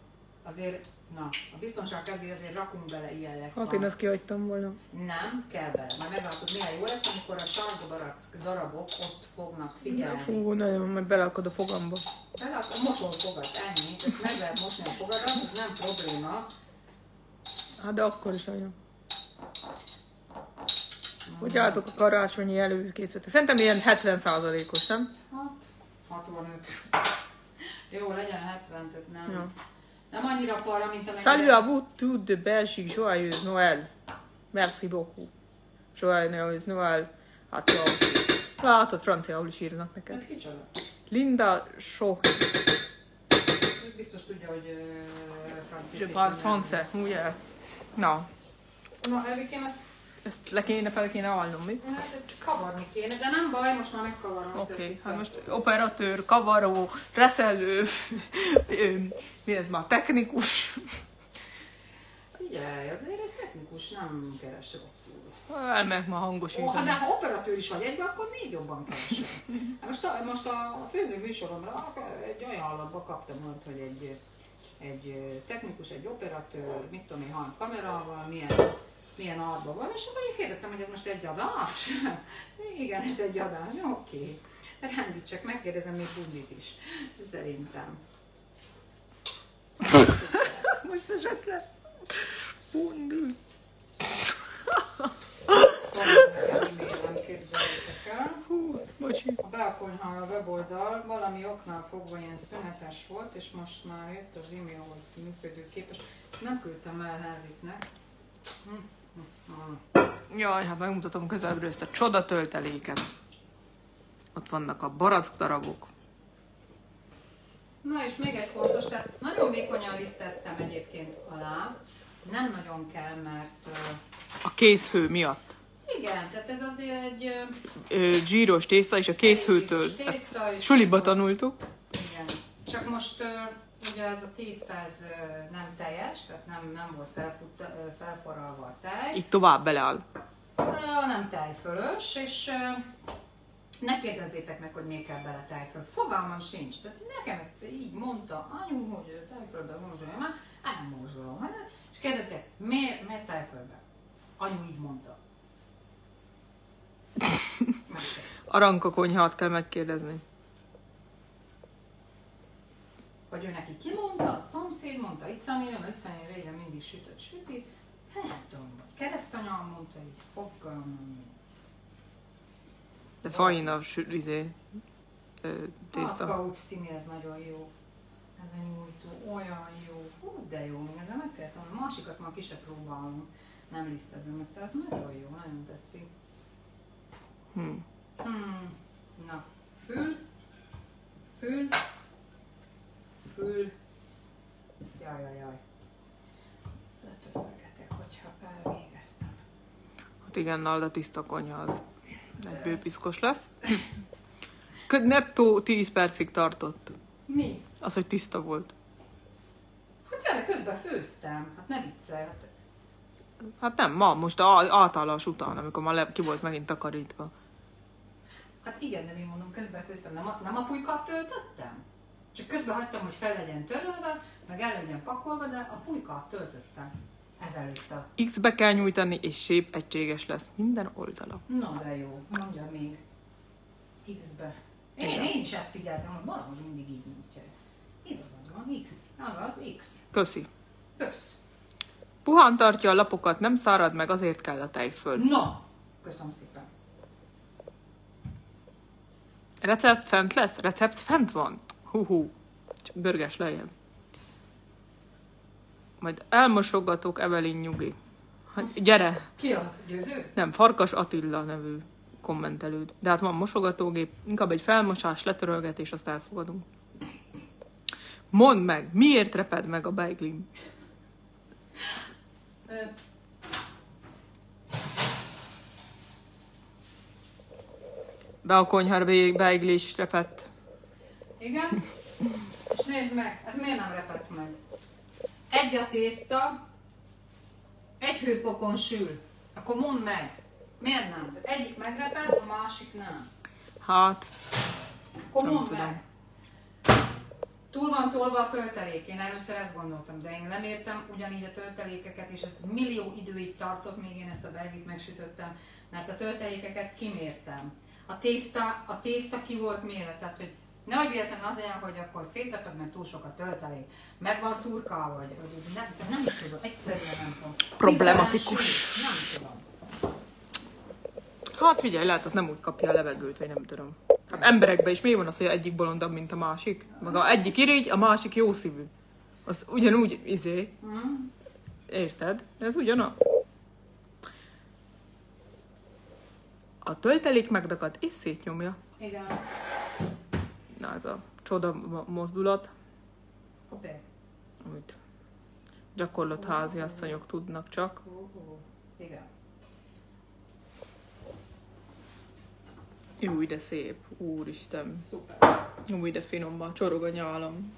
Speaker 2: Azért, na, a biztonság kedvéért azért rakunk bele ilyen
Speaker 1: Hát
Speaker 2: lekvát.
Speaker 1: én ezt kihagytam volna.
Speaker 2: Nem, kell bele. Majd meglátod, milyen jó lesz, amikor a barack darabok ott fognak figyelni.
Speaker 1: Fú, nagyon, majd beleakad a fogamba.
Speaker 2: Bele a mosófogat, ennyi. Tehát meg lehet mosni a fogadat, ez nem probléma.
Speaker 1: Hát de akkor is olyan. Hogy álltok a karácsonyi előkészületek? Szerintem ilyen 70%-os, nem?
Speaker 2: Hát, 65. Jó, legyen 70, tehát nem.
Speaker 1: Ja.
Speaker 2: Nem annyira para, mint a
Speaker 1: Salut à vous tous de Belgique, joyeuse Noël. Merci beaucoup. Joyeuse Noël. Hát jó. Látod, franciául is írnak neked.
Speaker 2: Ez kicsoda?
Speaker 1: Linda Sohi.
Speaker 2: Biztos tudja, hogy uh, francia.
Speaker 1: Je parle français, ugye? Na,
Speaker 2: Na, Evikén, ezt,
Speaker 1: ezt le kéne, fel kéne alnom, mi?
Speaker 2: hát ezt kavarni kéne, de nem baj, most már megkavarom.
Speaker 1: Oké, okay. Hát most operatőr, kavaró, reszelő, mi ez már, technikus.
Speaker 2: Figyelj, azért egy technikus nem keres rosszul.
Speaker 1: Elmegyek ma
Speaker 2: Ó, ha
Speaker 1: hangosítani.
Speaker 2: de ha operatőr is vagy egyben, akkor még jobban keresem. Hát Most a, most a főző műsoromra egy ajánlatba kaptam ott, hogy egy, egy technikus, egy operatőr, mit tudom én, hány kamerával, milyen, milyen arba van, és akkor én kérdeztem, hogy ez most egy adás? Igen, ez egy adás, oké. Rendítsek, megkérdezem még bundit is, szerintem.
Speaker 1: Most esetleg. Bundi. Bocsi.
Speaker 2: A Belkonyha a weboldal valami oknál fogva ilyen szünetes volt, és most már jött az e-mail, hogy működőképes. Nem küldtem el Henriknek. Hm.
Speaker 1: Jaj, hát megmutatom közelről ezt a csoda tölteléket. Ott vannak a barack darabok.
Speaker 2: Na és még egy fontos, tehát nagyon vékonyan liszteztem egyébként alá. Nem nagyon kell, mert
Speaker 1: A készhő miatt.
Speaker 2: igen, tehát ez azért egy ö,
Speaker 1: zsíros tészta és a készhőtől.
Speaker 2: Tészta
Speaker 1: Ezt
Speaker 2: és
Speaker 1: suliba tanultuk.
Speaker 2: Igen. Csak most ugye ez a uh, nem teljes, tehát nem, nem volt felfut, felforralva a tej,
Speaker 1: Így tovább beleáll.
Speaker 2: nem tejfölös, és ne kérdezzétek meg, hogy miért kell bele tejföl. Fogalmam sincs. Tehát nekem ezt így mondta anyu, hogy tejfölbe morzsolja már, nem morzsolom. Hát, És kérdezték, miért, miért tejfölbe? Anyu így mondta.
Speaker 1: Aranka konyhát kell megkérdezni.
Speaker 2: Vagy ő neki kimondta, a szomszéd mondta, itt szanírom, itt szanírom, régen mindig sütött sütit. Hát nem tudom, vagy keresztanyám mondta, így fogalmam.
Speaker 1: De fajna sü- izé, ö,
Speaker 2: A
Speaker 1: tészta.
Speaker 2: kauctimi, ez nagyon jó. Ez a nyújtó, olyan jó. Hú, de jó, még ezzel meg kell tanulni. A másikat már ki se próbálom. Nem lisztezem össze, ez nagyon jó, nagyon tetszik.
Speaker 1: Hm.
Speaker 2: Hmm. Na, fül, fül, fül, jaj, jaj, jaj. Letörölgetek, hogyha elvégeztem.
Speaker 1: Hát igen, Nalda tiszta konyha az egy bőpiszkos lesz. Nettó 10 percig tartott.
Speaker 2: Mi?
Speaker 1: Az, hogy tiszta volt.
Speaker 2: Hát de közben főztem. Hát ne viccelj. Hát
Speaker 1: Hát nem, ma, most általános után, amikor már le, ki volt megint takarítva.
Speaker 2: Hát igen, de mi mondom, közben főztem, nem a, nem a pulykát töltöttem? Csak közben hagytam, hogy fel legyen törölve, meg el legyen pakolva, de a pulykát töltöttem ezelőtt a...
Speaker 1: X-be kell nyújtani, és szép egységes lesz minden oldala.
Speaker 2: Na de jó, mondja még. X-be. Én,
Speaker 1: Igen.
Speaker 2: én is ezt figyeltem, hogy valahogy mindig így nyújtja. Igazad van, X. Azaz, X.
Speaker 1: Köszi.
Speaker 2: Kösz.
Speaker 1: Puhán tartja a lapokat, nem szárad meg, azért kell a tejföl.
Speaker 2: Na, köszönöm szépen.
Speaker 1: Recept fent lesz? Recept fent van? Hú-hú. Csak görges lejjebb. Majd elmosogatok Evelyn nyugi. Hát, gyere!
Speaker 2: Ki az? Győző?
Speaker 1: Nem, Farkas Attila nevű kommentelőd. De hát van mosogatógép, inkább egy felmosás, letörölgetés, azt elfogadunk. Mondd meg, miért reped meg a beiglim? Be a konyhar beigli is repett.
Speaker 2: Igen? És nézd meg, ez miért nem repett meg? Egy a tészta, egy hőfokon sül. Akkor mondd meg, miért nem? Egyik megreped, a másik nem.
Speaker 1: Hát,
Speaker 2: Akkor
Speaker 1: Nem
Speaker 2: mondd
Speaker 1: tudom.
Speaker 2: meg. Túl van tolva a töltelék, én először ezt gondoltam, de én lemértem ugyanígy a töltelékeket, és ez millió időig tartott, még én ezt a belgit megsütöttem, mert a töltelékeket kimértem. A tészta, a tészta ki volt mérve, tehát hogy nehogy véletlenül az legyen, hogy akkor szétleped, mert túl sok a töltelék. Meg van szurkálva, vagy, vagy nem, nem tudom, egyszerűen nem tudom.
Speaker 1: Problematikus.
Speaker 2: Nem tudom.
Speaker 1: hát figyelj, lehet, az nem úgy kapja a levegőt, vagy nem tudom. Hát emberekben is mi van az, hogy egyik bolondabb, mint a másik? Meg a egyik irigy, a másik jó szívű. Az ugyanúgy, izé,
Speaker 2: Hm?
Speaker 1: Érted? Ez ugyanaz. A töltelék megdakad és szétnyomja.
Speaker 2: Igen.
Speaker 1: Na, ez a csoda mo- mozdulat,
Speaker 2: Hoppé.
Speaker 1: amit gyakorlott házi asszonyok tudnak csak.
Speaker 2: Igen.
Speaker 1: Új, de szép. Úristen.
Speaker 2: Szuper.
Speaker 1: Új, de finomban. Csorog a nyálam.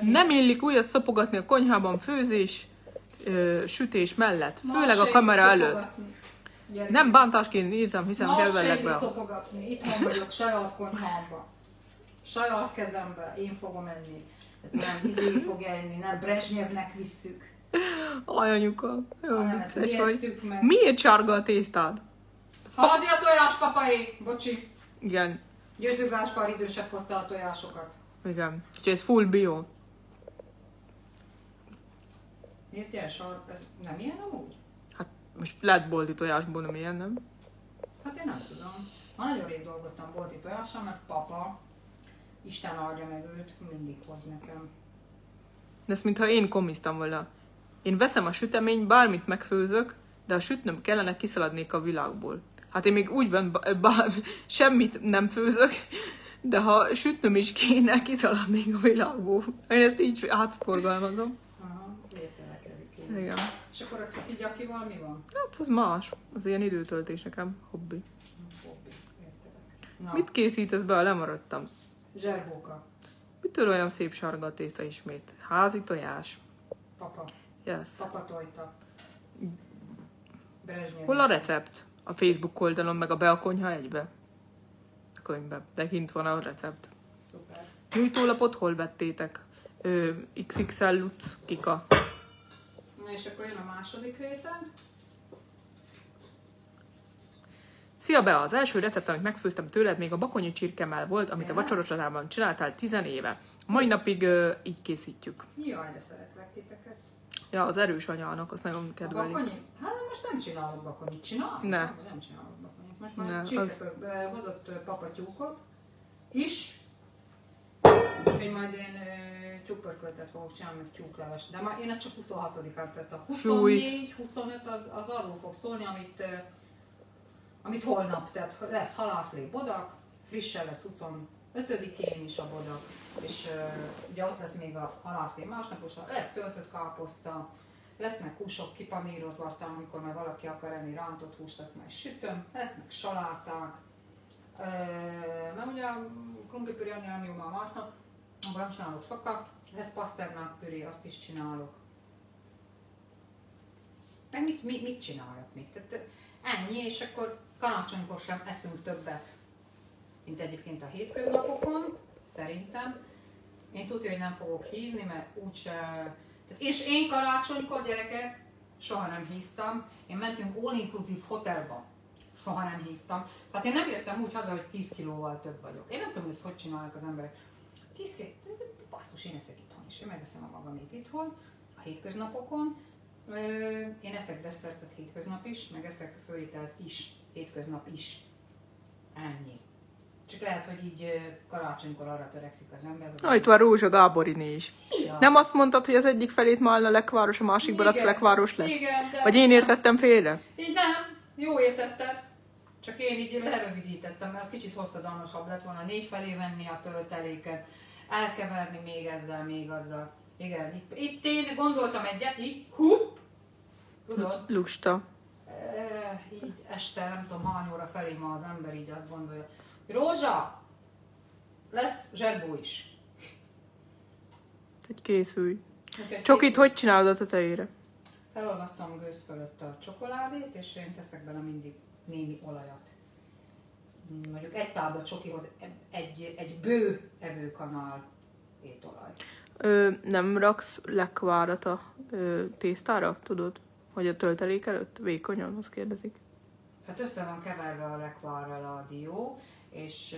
Speaker 1: Nem illik újat szopogatni a konyhában főzés, ö, sütés mellett, főleg a kamera előtt.
Speaker 2: szopogatni. Gyerek.
Speaker 1: Nem bántásként írtam, hiszen vele
Speaker 2: illik
Speaker 1: be.
Speaker 2: szopogatni. Itthon vagyok, saját konyhámba. Saját kezembe. Én fogom enni. Ez nem izé fog enni, nem Brezsnyevnek visszük,
Speaker 1: Aj, anyuka, jó vicces vagy.
Speaker 2: meg.
Speaker 1: Miért sárga a tésztád?
Speaker 2: Hazi a tojás, papai! Bocsi.
Speaker 1: Igen,
Speaker 2: Győző Gáspár idősebb hozta a tojásokat.
Speaker 1: igen. És ez full bio.
Speaker 2: Miért ilyen sar? Ez nem ilyen amúgy?
Speaker 1: Most lehet bolti tojásból, nem ilyen, nem?
Speaker 2: Hát én nem tudom. Ma nagyon rég dolgoztam bolti tojással, mert papa, Isten áldja meg őt, mindig hoz nekem.
Speaker 1: De ezt mintha én komisztam volna. Én veszem a süteményt, bármit megfőzök, de ha sütnöm kellene, kiszaladnék a világból. Hát én még úgy van, semmit nem főzök, de ha sütnöm is kéne, kiszaladnék a világból. Én ezt így átforgalmazom. Igen.
Speaker 2: És akkor a cuki gyakival mi van?
Speaker 1: Hát az más. Az ilyen időtöltés nekem, hobbi.
Speaker 2: Hobbi. Na,
Speaker 1: Mit készítesz be, lemaradtam?
Speaker 2: zserbóka,
Speaker 1: Mitől olyan szép sárga a tészta ismét? Házi tojás.
Speaker 2: papa,
Speaker 1: Yes.
Speaker 2: papa tojta. Brezsnyev.
Speaker 1: Hol a recept? A Facebook oldalon, meg a Be a konyha egybe? A könyvbe. De kint van a recept.
Speaker 2: Szuper.
Speaker 1: Nyújtólapot hol vettétek? Ö, XXL Lutz Kika.
Speaker 2: Na és akkor jön a második réteg.
Speaker 1: Szia Bea, az első recept, amit megfőztem tőled, még a bakonyi csirkemmel volt, amit a
Speaker 2: Ja.
Speaker 1: vacsorosodában csináltál 10 éve. A mai napig ö, így készítjük.
Speaker 2: Jaj, de szeretlek titeket.
Speaker 1: Ja, az erős anyának, azt nagyon
Speaker 2: A
Speaker 1: kedveli.
Speaker 2: bakonyi? Hát most nem csinálok bakonyit. Csinálok?
Speaker 1: Ne.
Speaker 2: Nem, nem csinálok bakonyit. Most már
Speaker 1: Ne, az-
Speaker 2: hozott ö, papa tyúkot is. Úgyhogy majd én tyúkpörköltet fogok csinálni, meg tyúkleves. De már én ezt csak 26-án tettem. A 24, 25 az, az arról fog szólni, amit, amit holnap, tehát lesz halászlé bodak, frissen lesz 25-én is a bodak, és ugye ott lesz még a halászlé másnapos, lesz töltött káposzta, lesznek húsok kipanírozva, aztán amikor már valaki akar enni rántott húst, azt majd sütöm, lesznek saláták, mert ugye a krumplipüri annyira nem jó már másnap, abban nem csinálok sokat, lesz paszternák püré, azt is csinálok. Meg mit, mit, mit csináljak még? Tehát ennyi, és akkor karácsonykor sem eszünk többet, mint egyébként a hétköznapokon, szerintem. Én tudja, hogy nem fogok hízni, mert úgyse... Tehát és én karácsonykor, gyerekek, soha nem híztam. Én mentünk all inclusive hotelba. Soha nem híztam. Tehát én nem jöttem úgy haza, hogy 10 kilóval több vagyok. Én nem tudom, hogy ezt hogy csinálják az emberek. 10 kiló, basszus, én eszek is. Én megveszem a magamét itthon, a hétköznapokon. Én eszek desszertet hétköznap is, meg eszek főételt is, hétköznap is. Ennyi. Csak lehet, hogy így karácsonykor arra törekszik az ember.
Speaker 1: Na, itt van Rózsa Gáboriné is.
Speaker 2: Szia!
Speaker 1: Nem azt mondtad, hogy az egyik felét málna lekváros, a másikból az
Speaker 2: Igen.
Speaker 1: lekváros lett?
Speaker 2: Igen, de...
Speaker 1: Vagy én értettem félre?
Speaker 2: Így nem, jó értetted. Csak én így lerövidítettem, mert az kicsit hosszadalmasabb lett volna négy felé venni a tölteléket, elkeverni még ezzel, még azzal. Igen, itt, itt én gondoltam egyet, így, hú, tudod,
Speaker 1: Lusta.
Speaker 2: eh, így este, nem tudom, hány óra felé ma az ember így azt gondolja, Rózsa, lesz zserbó is.
Speaker 1: Hogy készülj.
Speaker 2: Úgyhogy
Speaker 1: Csokit hogy csinálod a tetejére?
Speaker 2: Felolvasztom gőz fölött a csokoládét, és én teszek bele mindig némi olajat. Mondjuk egy tábla csokihoz egy, egy bő evőkanál étolaj.
Speaker 1: Ö, nem raksz lekvárat a ö, tésztára, tudod? Hogy a töltelék előtt? Vékonyan, azt kérdezik.
Speaker 2: Hát össze van keverve a lekvárral a dió, és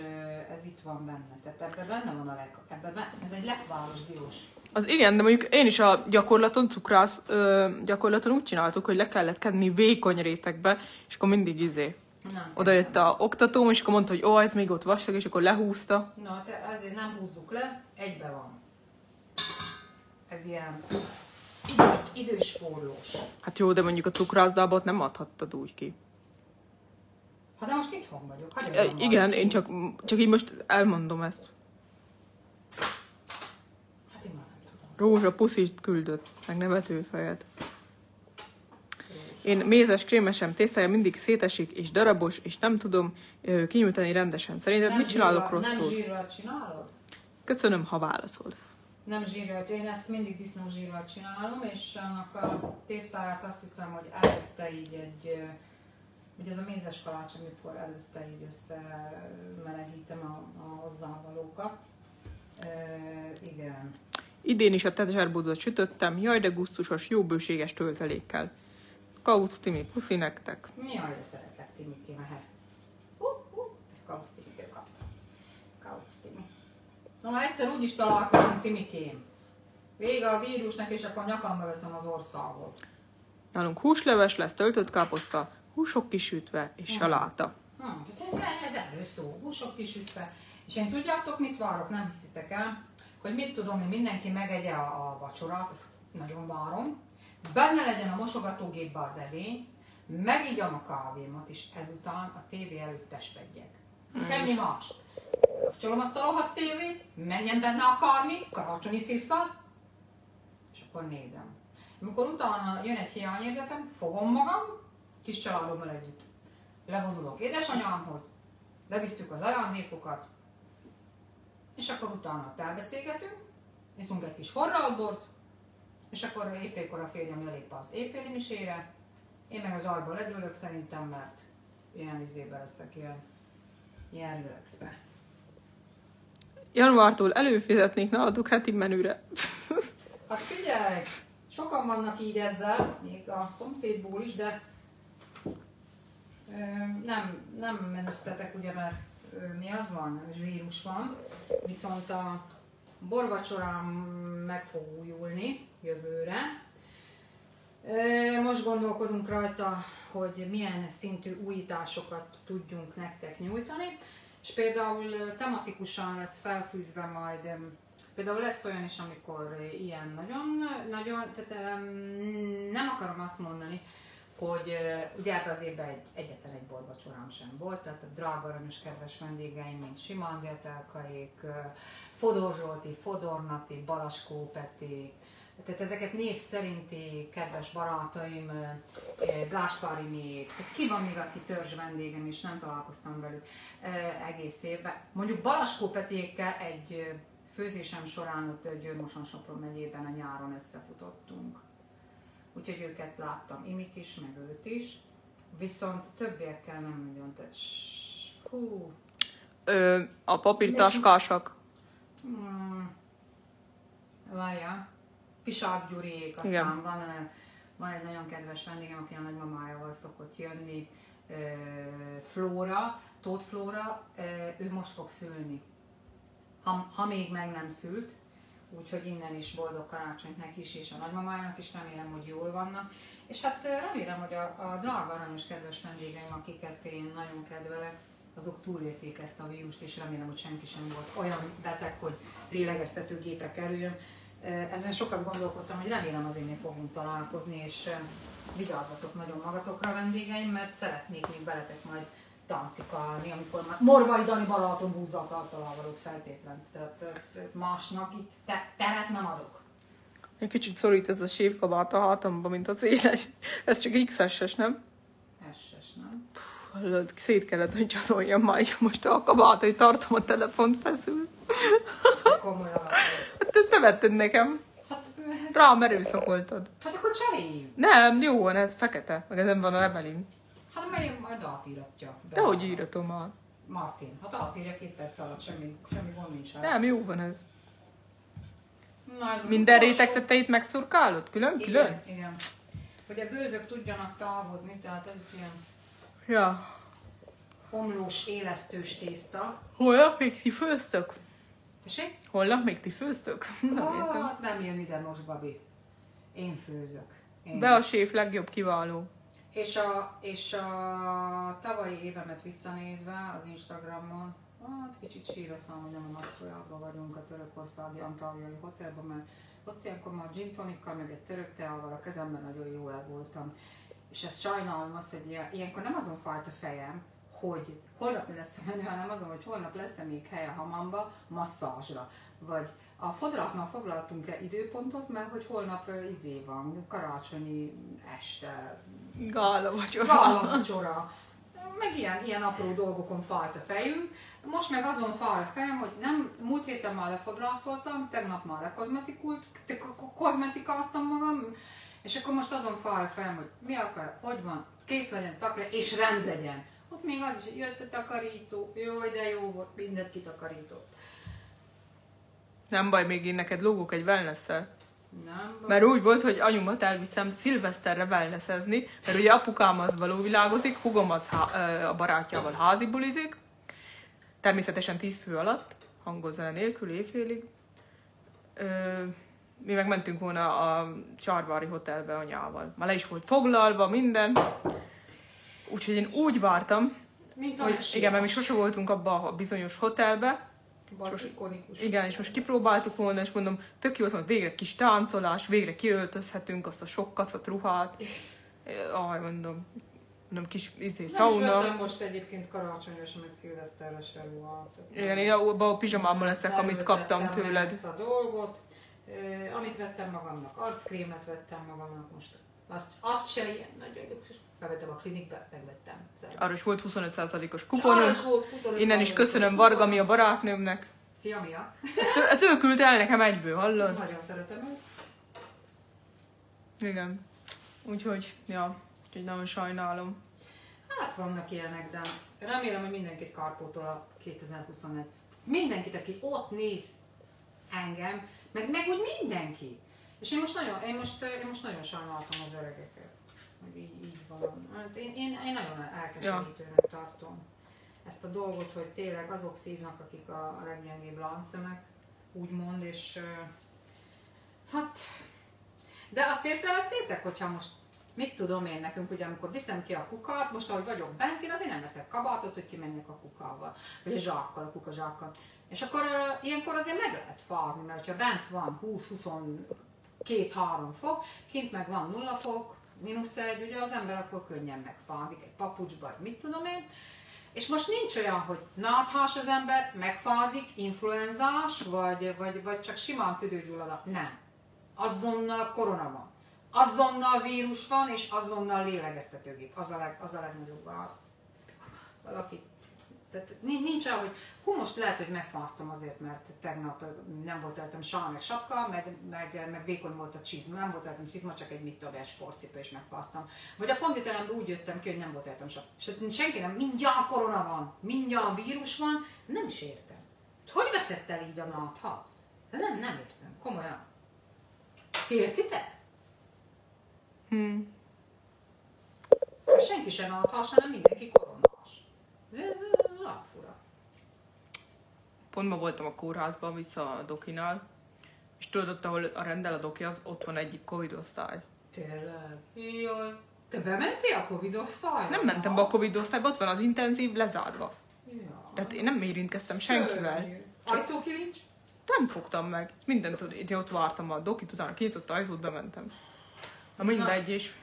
Speaker 2: ez itt van benne. Tehát ebben benne van a lek, ebben benne, ez egy lekváros diós.
Speaker 1: Az igen, de mondjuk én is a gyakorlaton, cukrász ö, gyakorlaton úgy csináltuk, hogy le kellett kenni vékony rétegbe, és akkor mindig izé.
Speaker 2: Nem.
Speaker 1: Oda jött a oktatóm, és akkor mondta, hogy ó, ez még ott vastag, és akkor lehúzta.
Speaker 2: Na, te ezért nem húzzuk le, egybe van. Ez ilyen idős, időspórlós.
Speaker 1: Hát jó, de mondjuk a cukrászdábot nem adhattad úgy ki.
Speaker 2: Ha de most itthon vagyok, hagyj
Speaker 1: E, igen, én csak, csak így most elmondom ezt.
Speaker 2: Hát én már nem tudom.
Speaker 1: Rózsa puszit küldött, meg nevetőfejet. Én mézes krémesem tésztája mindig szétesik és darabos, és nem tudom ö, kinyújtani rendesen. Szerinted mit csinálok
Speaker 2: zsírral- Nem
Speaker 1: rosszul?
Speaker 2: zsírral csinálod?
Speaker 1: Köszönöm, ha válaszolsz.
Speaker 2: nem zsírolt, én ezt mindig disznózsírral csinálom, és annak a tésztáját azt hiszem, hogy előtte így egy, ugye ez a mézes kalács, amikor előtte így összemelegítem a, a hozzávalókat. E, igen.
Speaker 1: Idén is a teterbudot sütöttem, jaj de gusztusos, jó bőséges töltelékkel. Kauc Timi, pufi nektek.
Speaker 2: Jaj, de szeretlek Timikém. Uh, uh, ezt Kauc Timikém kaptam. Kauc Timi. Na már egyszer úgy is találkozunk Timikém. Vége a vírusnak, és akkor nyakamba veszem az országot.
Speaker 1: Nálunk húsleves lesz, töltött káposzta, húsok kisütve és saláta.
Speaker 2: Hmm, ez, ez erről szó, húsok kisütve. És én tudjátok, mit várok, nem hiszitek el, hogy mit tudom, hogy mindenki megegye a, a vacsorát, azt nagyon várom. Benne legyen a mosogatógépbe az edény, megígyam a kávémat, és ezután a tévé előtt testvedjek. Hmm. Semmi más. Kapcsolom azt a rohadt tévét, menjen benne akármi, karácsonyi sziszal, és akkor nézem. Amikor utána jön egy hiányérzetem, fogom magam, kis családommal együtt. Levonulok édesanyámhoz, levisszük az ajándékokat, és akkor utána elbeszélgetünk, viszunk egy kis forralbort, és akkor éjfélkor a férjem lelép az éjféli misére, én meg az alba ledőlök szerintem, mert ilyen izébe leszek, ilyen, ilyen relaxbe.
Speaker 1: Januártól előfizetnék nálatok heti menüre.
Speaker 2: Hát figyelj, sokan vannak így ezzel, még a szomszédból is, de ö, nem, nem menüztetek ugye, mert ö, mi az van, vírus van, viszont a borvacsorám meg fog újulni jövőre. Most gondolkodunk rajta, hogy milyen szintű újításokat tudjunk nektek nyújtani, és például tematikusan lesz felfűzve majd Például lesz olyan is, amikor ilyen nagyon, nagyon, tehát nem akarom azt mondani, hogy ugye ebben az évben egy, egyetlen egy borvacsorám sem volt, tehát a drága aranyos kedves vendégeim, mint Simán Gételkaik, Fodor Zsolti, Fodor Nati, Balaskó Peti, tehát ezeket név szerinti kedves barátaim, Gáspári ki van még, aki törzs vendégem, és nem találkoztam velük egész évben. Mondjuk Balaskó Petiékkel egy főzésem során ott Győrmoson Sopron megyében a nyáron összefutottunk. Úgyhogy őket láttam, Imit is, meg őt is. Viszont többiekkel nem nagyon, tehát hú.
Speaker 1: Ö, a papírtaskások.
Speaker 2: Hmm. Várja. Pisák Gyuriék, aztán Igen. van, van egy nagyon kedves vendégem, aki a nagymamájával szokott jönni, Flóra, Tóth Flóra, ő most fog szülni ha, ha még meg nem szült, úgyhogy innen is boldog karácsonyt neki is, és a nagymamájának is, remélem, hogy jól vannak. És hát remélem, hogy a, a drága aranyos kedves vendégeim, akiket én nagyon kedvelek, azok túlélték ezt a vírust, és remélem, hogy senki sem volt olyan beteg, hogy lélegeztetőgépre kerüljön. Ezen sokat gondolkodtam, hogy remélem azért még fogunk találkozni, és vigyázzatok nagyon magatokra vendégeim, mert szeretnék még veletek majd tancikálni, amikor már Morvai Dani Balaton búzzal tartalával ott feltétlen. Tehát másnak itt te, teret nem adok.
Speaker 1: Egy kicsit szorít ez a sívkabát a hátamba, mint az éles. Ez csak XS-es, nem?
Speaker 2: SS, nem?
Speaker 1: Puh, szét kellett, hogy csatoljam majd most a kabát, hogy tartom a telefont feszül.
Speaker 2: Komolyan.
Speaker 1: hát ezt te vetted nekem. Hát, Rám erőszakoltad.
Speaker 2: Hát akkor cseréljük.
Speaker 1: Nem, jó van, ez fekete, meg ezen van a Evelyn.
Speaker 2: Hát melyik majd átíratja.
Speaker 1: De hogy íratom már?
Speaker 2: Martin, hát átírja két perc alatt, semmi, semmi gond nincs rá.
Speaker 1: Nem, jó van ez. Na, ez Minden réteg tetejét megszurkálod? Külön-külön?
Speaker 2: Igen, igen. Hogy a gőzök tudjanak távozni, tehát ez ilyen
Speaker 1: ja.
Speaker 2: omlós, élesztős tészta.
Speaker 1: Holnap még ti főztök?
Speaker 2: Tessék?
Speaker 1: Holnap még ti főztök?
Speaker 2: Nem, hát nem jön ide most, Babi. Én főzök. Én.
Speaker 1: Be a séf legjobb kiváló.
Speaker 2: És a, és a tavalyi évemet visszanézve az Instagramon, hát kicsit síraszom, hogy nem a Maxolyában vagyunk a törökországi antáliai hotelben, mert ott ilyenkor már gin tonikkal, meg egy török teával a kezemben nagyon jó el voltam. És ez sajnálom azt, hogy ilyenkor nem azon fájt a fejem, hogy holnap mi lesz a menü, hanem azon, hogy holnap lesz-e még hely a hamamba masszázsra. Vagy a fodrásznál foglaltunk-e időpontot, mert hogy holnap izé van, karácsonyi este.
Speaker 1: Gála vacsora.
Speaker 2: Gála vacsora. meg ilyen, ilyen apró dolgokon fájt a fejünk. Most meg azon fáj a fejem, hogy nem, múlt héten már lefodrászoltam, tegnap már lekozmetikult, kozmetikáztam magam, és akkor most azon fáj a fejem, hogy mi akar, hogy van, kész legyen, takra, és rend legyen. Ott még az is, jött a takarító, jó, de jó volt, mindent kitakarított.
Speaker 1: Nem baj, még én neked lógok egy wellness
Speaker 2: Nem, baj.
Speaker 1: Mert úgy volt, hogy anyumat elviszem szilveszterre wellnessezni, mert ugye apukám az valóvilágozik, hugom az há- a barátjával házi bulizik, természetesen 10 fő alatt, hangozza nélkül, éjfélig. Ö, mi meg mentünk volna a Csarvári Hotelbe anyával. Már le is volt foglalva minden. Úgyhogy én úgy vártam,
Speaker 2: Mint
Speaker 1: hogy
Speaker 2: mesé.
Speaker 1: igen, mert mi sose voltunk abban a bizonyos hotelbe,
Speaker 2: ikonikus.
Speaker 1: igen, és most kipróbáltuk volna, és mondom, tök jó, mondom, végre kis táncolás, végre kiöltözhetünk azt a sok kacat ruhát. Aj, mondom, mondom, kis izé,
Speaker 2: Nem is
Speaker 1: szauna.
Speaker 2: vettem most egyébként karácsonyos, meg szilveszterre se ruhát.
Speaker 1: Igen, én abban a pizsamában leszek, amit kaptam tőled.
Speaker 2: Ezt a dolgot, amit vettem magamnak, arckrémet vettem magamnak most. Azt, azt se ilyen luxus. Bevettem a klinikbe, megvettem. Szervusz.
Speaker 1: Arra is volt 25%-os
Speaker 2: Arra
Speaker 1: kuponunk.
Speaker 2: is volt 25
Speaker 1: Innen is köszönöm. Varga, mi a barátnőmnek.
Speaker 2: Szia, Mia!
Speaker 1: Ezt, ezt ő küldte el nekem egyből, hallod?
Speaker 2: Nagyon szeretem őt.
Speaker 1: Igen. Úgyhogy, ja, úgyhogy nagyon sajnálom.
Speaker 2: Hát vannak ilyenek, de remélem, hogy mindenkit kárpótol a 2021. Mindenkit, aki ott néz engem, meg, meg úgy mindenki. És én most nagyon, én most, én most nagyon sajnáltam az öregeket. Hogy így, így van. Hát én, én, én nagyon elkeserítőnek tartom ezt a dolgot, hogy tényleg azok szívnak, akik a, leggyengébb láncszemek, úgymond, és ö, hát de azt észrevettétek, hogyha most mit tudom én nekünk, ugye amikor viszem ki a kukat, most ahogy vagyok bent, én azért nem veszek kabátot, hogy kimenjek a kukával, vagy a zsákkal, a kukazsákkal. És akkor uh, ilyenkor azért meg lehet fázni, mert ha bent van 20-22-3 fok, kint meg van 0 fok, mínusz egy, ugye az ember akkor könnyen megfázik egy papucsba, vagy mit tudom én. És most nincs olyan, hogy náthás az ember, megfázik, influenzás, vagy, vagy, vagy csak simán tüdőgyulladat. Nem. Azonnal korona van. Azonnal vírus van, és azonnal lélegeztetőgép. Az a, leg, az a legnagyobb gáz. Valaki tehát ni- nincs olyan, hogy hú, most lehet, hogy megfáztam azért, mert tegnap nem volt rajtam sal, meg sapka, meg, meg, meg vékony volt a csizma, nem volt rajtam csizma, csak egy mit tudom, egy sportcipő, és megfáztam. Vagy a konditeremben úgy jöttem ki, hogy nem volt rajtam sapka. És hát senki nem, mindjárt korona van, mindjárt vírus van, nem is értem. Hogy veszett el így a nátha? De nem, nem értem, komolyan. Ti értitek?
Speaker 1: Hmm.
Speaker 2: Senki sem nathas, hanem mindenki koronás. Ez, ez, ez, ez olyan fura.
Speaker 1: Pont ma voltam a kórházban, vissza a dokinál, és tudod, ott, ahol a rendel a doki, az ott van egyik Covid osztály.
Speaker 2: Tényleg? Jaj. Te bementél a Covid osztályba?
Speaker 1: Nem mentem be a Covid osztályba, ott van az intenzív lezárva.
Speaker 2: Ja.
Speaker 1: Tehát én nem érintkeztem senkivel.
Speaker 2: Szörnyű. Ajtókilincs?
Speaker 1: Nem fogtam meg. Mindent így ott vártam a dokit, utána kinyitott ajtót, bementem. Na mindegy, és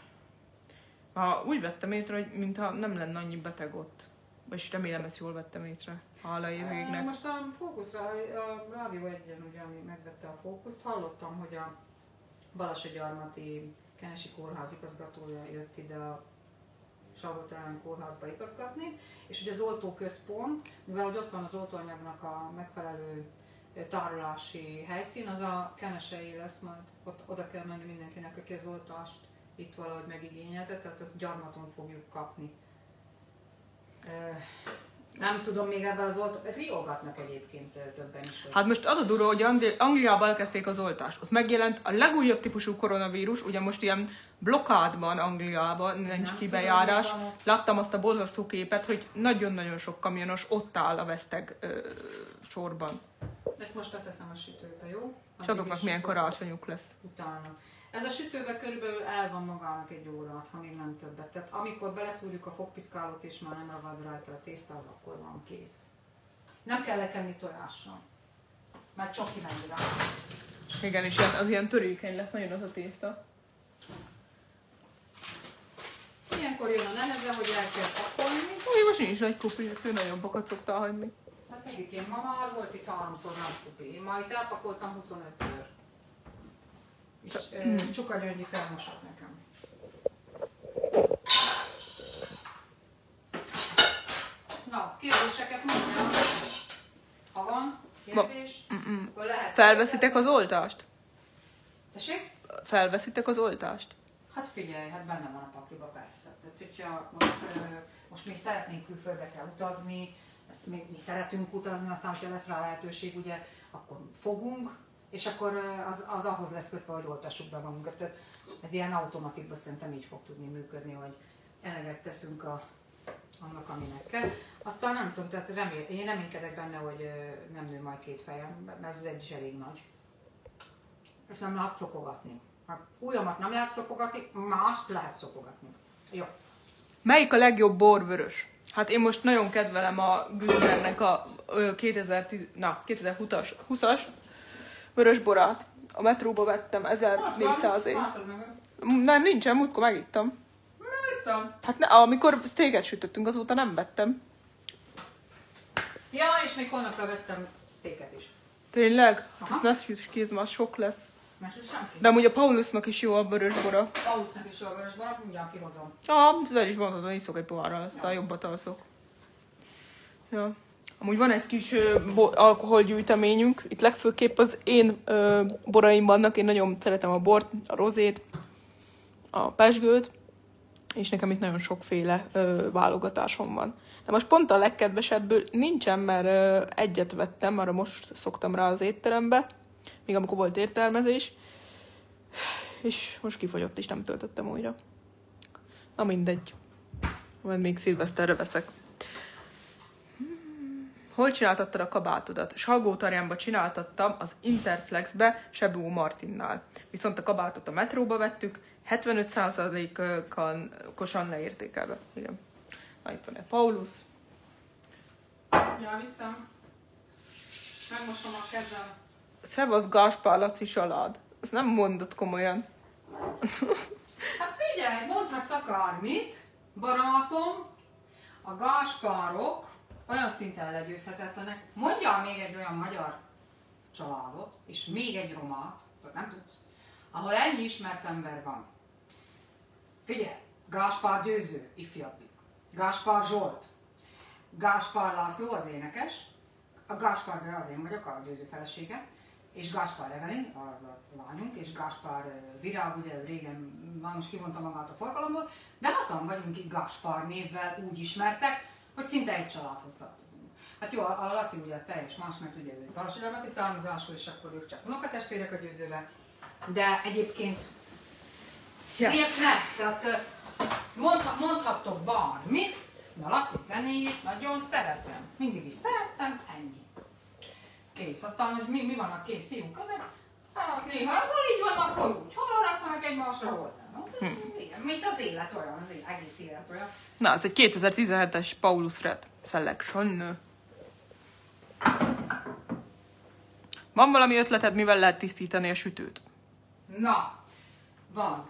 Speaker 1: ha úgy vettem észre, hogy mintha nem lenne annyi beteg ott. És remélem ezt jól vettem észre. Égnek.
Speaker 2: Most a Fókuszra, a Rádió egyen, ugye, ami megvette a Fókuszt, hallottam, hogy a Balassagyarmati Kenesi Kórház igazgatója jött ide a Salgóterán kórházba igazgatni, és ugye az oltóközpont, mivel hogy ott van az oltóanyagnak a megfelelő ö, tárolási helyszín, az a kenesei lesz majd. Ott, oda kell menni mindenkinek, aki az oltást itt valahogy megigényelte, tehát ezt gyarmaton fogjuk kapni. Ö, Nem tudom még ebben az oltó... Riogatnak egyébként többen is. hogy-
Speaker 1: Hát most az a durva, hogy Angli- Angliában elkezdték az oltást. Ott megjelent a legújabb típusú koronavírus, ugye most ilyen blokkádban Angliában, nincs
Speaker 2: Nem
Speaker 1: kibejárás.
Speaker 2: tudom.
Speaker 1: Láttam azt a borzasztó képet, hogy nagyon-nagyon sok kamionos ott áll a veszteg ö, sorban.
Speaker 2: Ezt most beteszem a sütőbe, jó?
Speaker 1: És azoknak milyen karácsonyuk lesz.
Speaker 2: Utána. Ez a sütőbe körülbelül el van magának egy óra, ha még nem többet. Tehát amikor beleszúrjuk a fogpiszkálót és már nem ragad rajta a tészta, az akkor van kész. Nem kell lekenni tojással. Mert csoki megy rá.
Speaker 1: Igen, és ilyen, az ilyen törékeny lesz nagyon az a tészta.
Speaker 2: Ilyenkor jön a neheze, hogy el kell pakolni.
Speaker 1: Úgy most nincs nagy kupi, ő nagyobbakat szoktál hagyni.
Speaker 2: Hát nekik én ma már volt itt háromszor nagy kupi. Én ma itt elpakoltam 25-ször. És ö, Csuka Gyöngyi felmosott nekem. kérdéseket mondjam. Ha van kérdés, akkor lehet.
Speaker 1: Felveszitek az oltást?
Speaker 2: Tessék?
Speaker 1: Felveszitek az oltást?
Speaker 2: Hát figyelj, hát benne van a pakliba persze. Tehát, hogyha most, most mi szeretnénk külföldekre utazni, ezt mi, mi szeretünk utazni, aztán, hogyha lesz rá lehetőség, ugye, akkor fogunk, és akkor az, az ahhoz lesz kötve, hogy oltassuk be magunkat. Tehát ez ilyen automatikban szerintem így fog tudni működni, hogy eleget teszünk a, annak, aminek kell. Aztán nem tudom, tehát remél, én reménykedek benne, hogy nem nő majd két fejem, mert ez egy is elég nagy. És nem lehet szopogatni. Hát ujjamat nem lehet szopogatni, mást lehet szopogatni. Jó.
Speaker 1: Melyik a legjobb borvörös? Hát én most nagyon kedvelem a Günthernek a ö, 2010, na, 2020-as 20-as vörös borát. A metróba vettem 1400 év. Nem, nincsen, múltkor megittam.
Speaker 2: Mittem?
Speaker 1: Hát ne, amikor steaket sütöttünk, azóta nem vettem.
Speaker 2: Ja, és még holnapra vettem steaket is.
Speaker 1: Tényleg? Hát
Speaker 2: Aha.
Speaker 1: ez ne szűz ki, ez már sok lesz. De amúgy a Paulusnak is jó a vörös bora.
Speaker 2: Paulusnak is jó a vörös barat, mindjárt kihozom.
Speaker 1: Ja, vel is mondhatod, iszok egy pohárral, aztán jobbat alszok. Ja. Amúgy van egy kis ö, bo- alkoholgyűjteményünk. Itt legfőképp az én ö, boraim vannak. Én nagyon szeretem a bort, a rozét, a pesgőt, és nekem itt nagyon sokféle ö, válogatásom van. De most pont a legkedvesebből nincsen, mert ö, egyet vettem, arra most szoktam rá az étterembe, még amikor volt értelmezés, és most kifogyott, és nem töltöttem újra. Na mindegy. Majd még szilveszterre veszek. Hol csináltattad a kabátodat? Salgótarjánba csináltattam az Interflexbe Sebú Martinnál. Viszont a kabátot a metróba vettük, 75%-osan leértékelve. Igen. Na, itt van egy Paulus.
Speaker 2: Ja, visszam. Megmosom a kezem.
Speaker 1: Szevasz Gáspár Laci salád. Ezt nem mondod komolyan.
Speaker 2: Hát figyelj, mondhatsz akármit, barátom, a gáspárok olyan szinten legyőzhetetlenek. Mondjál még egy olyan magyar családot, és még egy romát, tehát nem tudsz, ahol ennyi ismert ember van. Figyelj, Gáspár Győző, ifjabbik. Gáspár Zsolt. Gáspár László az énekes. A Gáspár az én vagyok, a Győző felesége. És Gáspár Evelyn, az a lányunk, és Gáspár Virág, ugye régen már most kivonta magát a forgalomból, de hatan vagyunk itt Gáspár névvel úgy ismertek, hogy szinte egy családhoz tartozunk. Hát jó, a Laci ugye az teljes más, mert ugye ő Balasigyarmati származású, és akkor ők csak unokatestvérek a győzővel. De egyébként
Speaker 1: Yes.
Speaker 2: Miért ne? Tehát mondha, mondhattok bármit, de a Laci zenéjét nagyon szeretem. Mindig is szerettem, ennyi. Kész. Aztán, hogy mi, mi van a két fiú között, hát néha hol így vannak, hol úgy. Hol alászanak egymásra, hol nem. Hm. Igen, mint az élet olyan, az élet, egész élet olyan.
Speaker 1: Na, ez egy 2017-es Paulus Red Selection. Van valami ötleted, mivel lehet tisztítani a sütőt?
Speaker 2: Na, van.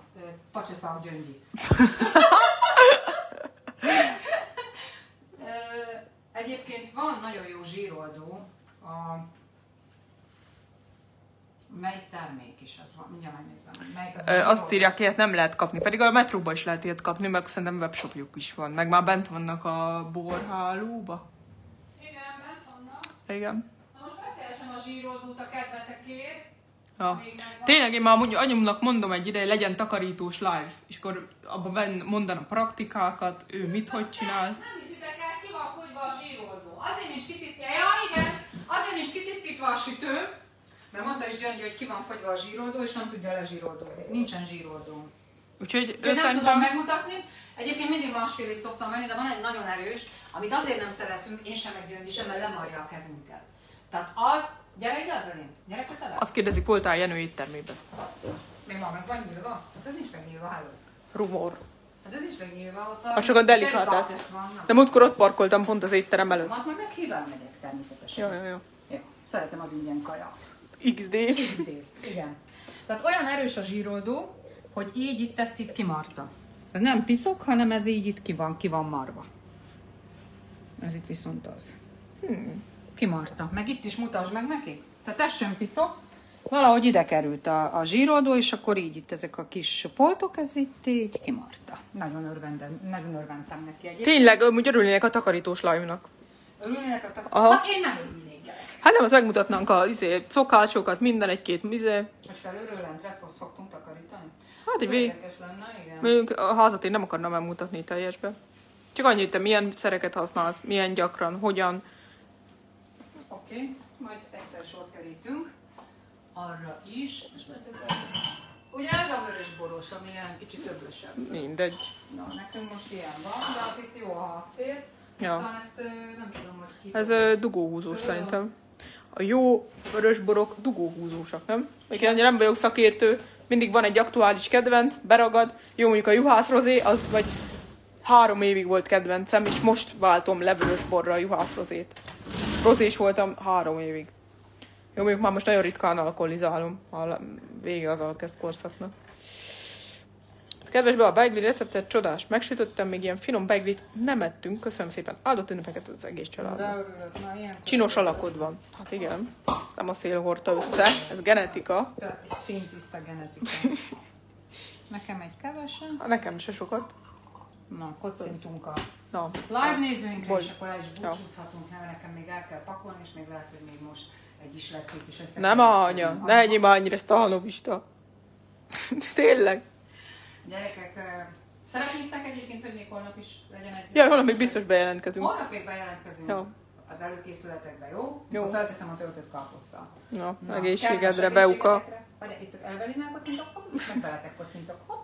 Speaker 2: gyöngyi. Ö, Egyébként van nagyon jó zsíroldó. A... Melyik termék is az van? Mindjárt megnézem. Melyik az a
Speaker 1: Ö, Azt írják, ilyet nem lehet kapni, pedig a metróba is lehet ilyet kapni, meg szerintem webshopjuk is van, meg már bent vannak a borhálóba.
Speaker 2: Igen, bent vannak.
Speaker 1: Igen.
Speaker 2: Na most megkeresem a zsíroldót a kedvetekért.
Speaker 1: Ja. Tényleg én már amúgy anyumnak mondom egy ideje, legyen takarítós live, és akkor abban ben- mondaná praktikákat, ő mit, hogy csinál.
Speaker 2: Nem hiszitek el, ki van fogyva a zsíroldó. Azért nincs kitisztítva. Ja, igen, azért nincs kitisztítva a sütő, mert mondta is Gyöngyi, hogy ki van fogyva a zsíroldó, és nem tudja lezsíroldozni. Nincsen zsíroldó.
Speaker 1: Úgyhogy
Speaker 2: Ő nem tudom
Speaker 1: szerintem...
Speaker 2: megmutatni. Egyébként mindig másfélét szoktam venni, de van egy nagyon erős, amit azért nem szeretünk, én sem meg Gyöngyi sem, mert lemarja a kezünket. Tehát az, gyere ide, Evelyn, gyere közelebb.
Speaker 1: Azt kérdezik, voltál Jenő éttermében?
Speaker 2: Még van, meg van nyílva? Hát ez nincs megnyílva, hello.
Speaker 1: Rumor.
Speaker 2: Hát ez nincs megnyílva, ott
Speaker 1: Az csak a delicates.
Speaker 2: van.
Speaker 1: De múltkor ott parkoltam pont az étterem előtt.
Speaker 2: Hát majd meg híván megyek természetesen.
Speaker 1: Jó, jó, jó.
Speaker 2: Jó, szeretem az ingyen kaját.
Speaker 1: XD.
Speaker 2: XD, igen. Tehát olyan erős a zsíroldó, hogy így itt ezt itt kimarta. Ez nem piszok, hanem ez így itt ki van, ki van marva. Ez itt viszont az. Hmm. Kimarta. Meg itt is mutasd meg neki. Tehát ez sem piszok. Valahogy ide került a, a zsíroldó, és akkor így itt ezek a kis foltok, ez itt így kimarta. Nagyon örvendem, nagyon örventem neki egyébként.
Speaker 1: Tényleg, amúgy örülnék a takarítós live-nak.
Speaker 2: Örülnének a tak...
Speaker 1: Aha.
Speaker 2: Hát én nem örülnék.
Speaker 1: Hát nem, azt megmutatnánk a izé, szokásokat, minden egy-két izé.
Speaker 2: Hogy felülről lentre szoktunk takarítani?
Speaker 1: Hát egy vég...
Speaker 2: Lenne, igen.
Speaker 1: Mondjuk a házat én nem akarnám elmutatni teljesbe. Csak annyit, te milyen szereket használsz, milyen gyakran, hogyan.
Speaker 2: Oké, okay. majd egyszer sor kerítünk. Arra is. Most beszélünk. Ugye ez a vörös boros, ami ilyen kicsit öblösebb.
Speaker 1: Mindegy.
Speaker 2: Na, nekünk most ilyen van, de hát itt jó a háttér.
Speaker 1: Ja.
Speaker 2: Aztán ezt nem tudom, hogy ki
Speaker 1: Ez dugóhúzós szerintem. A jó vörösborok dugóhúzósak, nem? Én annyira nem vagyok szakértő, mindig van egy aktuális kedvenc, beragad. Jó, mondjuk a juhász rozé, az vagy három évig volt kedvencem, és most váltom le vörösborra a juhász rozét. Rozés voltam három évig. Jó, mondjuk már most nagyon ritkán alkoholizálom, a vége az alkezd korszaknak. Kedves be a beigli receptet, csodás. Megsütöttem, még ilyen finom beiglit nem ettünk. Köszönöm szépen. Áldott ünnepeket az egész családnak.
Speaker 2: ilyen.
Speaker 1: Csinos alakod van. Hát igen. Ezt nem a szél hordta össze. Ez genetika.
Speaker 2: Szintiszta genetika. Nekem egy kevesen.
Speaker 1: Hát Nekem se sokat.
Speaker 2: Na, kocintunk a
Speaker 1: Na,
Speaker 2: live nézőinkre,
Speaker 1: Bocs.
Speaker 2: és akkor el is búcsúzhatunk, mert nekem még el kell pakolni, és még lehet, hogy még most egy isletkét is össze
Speaker 1: nem anya. Ne már annyira ezt a hanovista. Tényleg.
Speaker 2: Gyerekek, szeretnétek egyébként, hogy még holnap is legyen egy...
Speaker 1: Ja, holnap még biztos bejelentkezünk.
Speaker 2: Holnap még bejelentkezünk.
Speaker 1: Jó.
Speaker 2: Az előkészületekben, jó?
Speaker 1: Jó.
Speaker 2: Akkor felteszem a töltött káposzta.
Speaker 1: Na,
Speaker 2: Na,
Speaker 1: egészségedre, Beuka.
Speaker 2: Várj, itt Evelinál kocintok, hopp, meg veletek kocintok, hopp.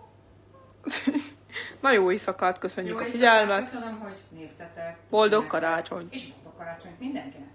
Speaker 1: Na jó éjszakát, köszönjük
Speaker 2: Jó
Speaker 1: a
Speaker 2: éjszakát,
Speaker 1: figyelmet.
Speaker 2: Köszönöm, hogy néztetek.
Speaker 1: Boldog karácsony.
Speaker 2: És boldog karácsonyt mindenkinek.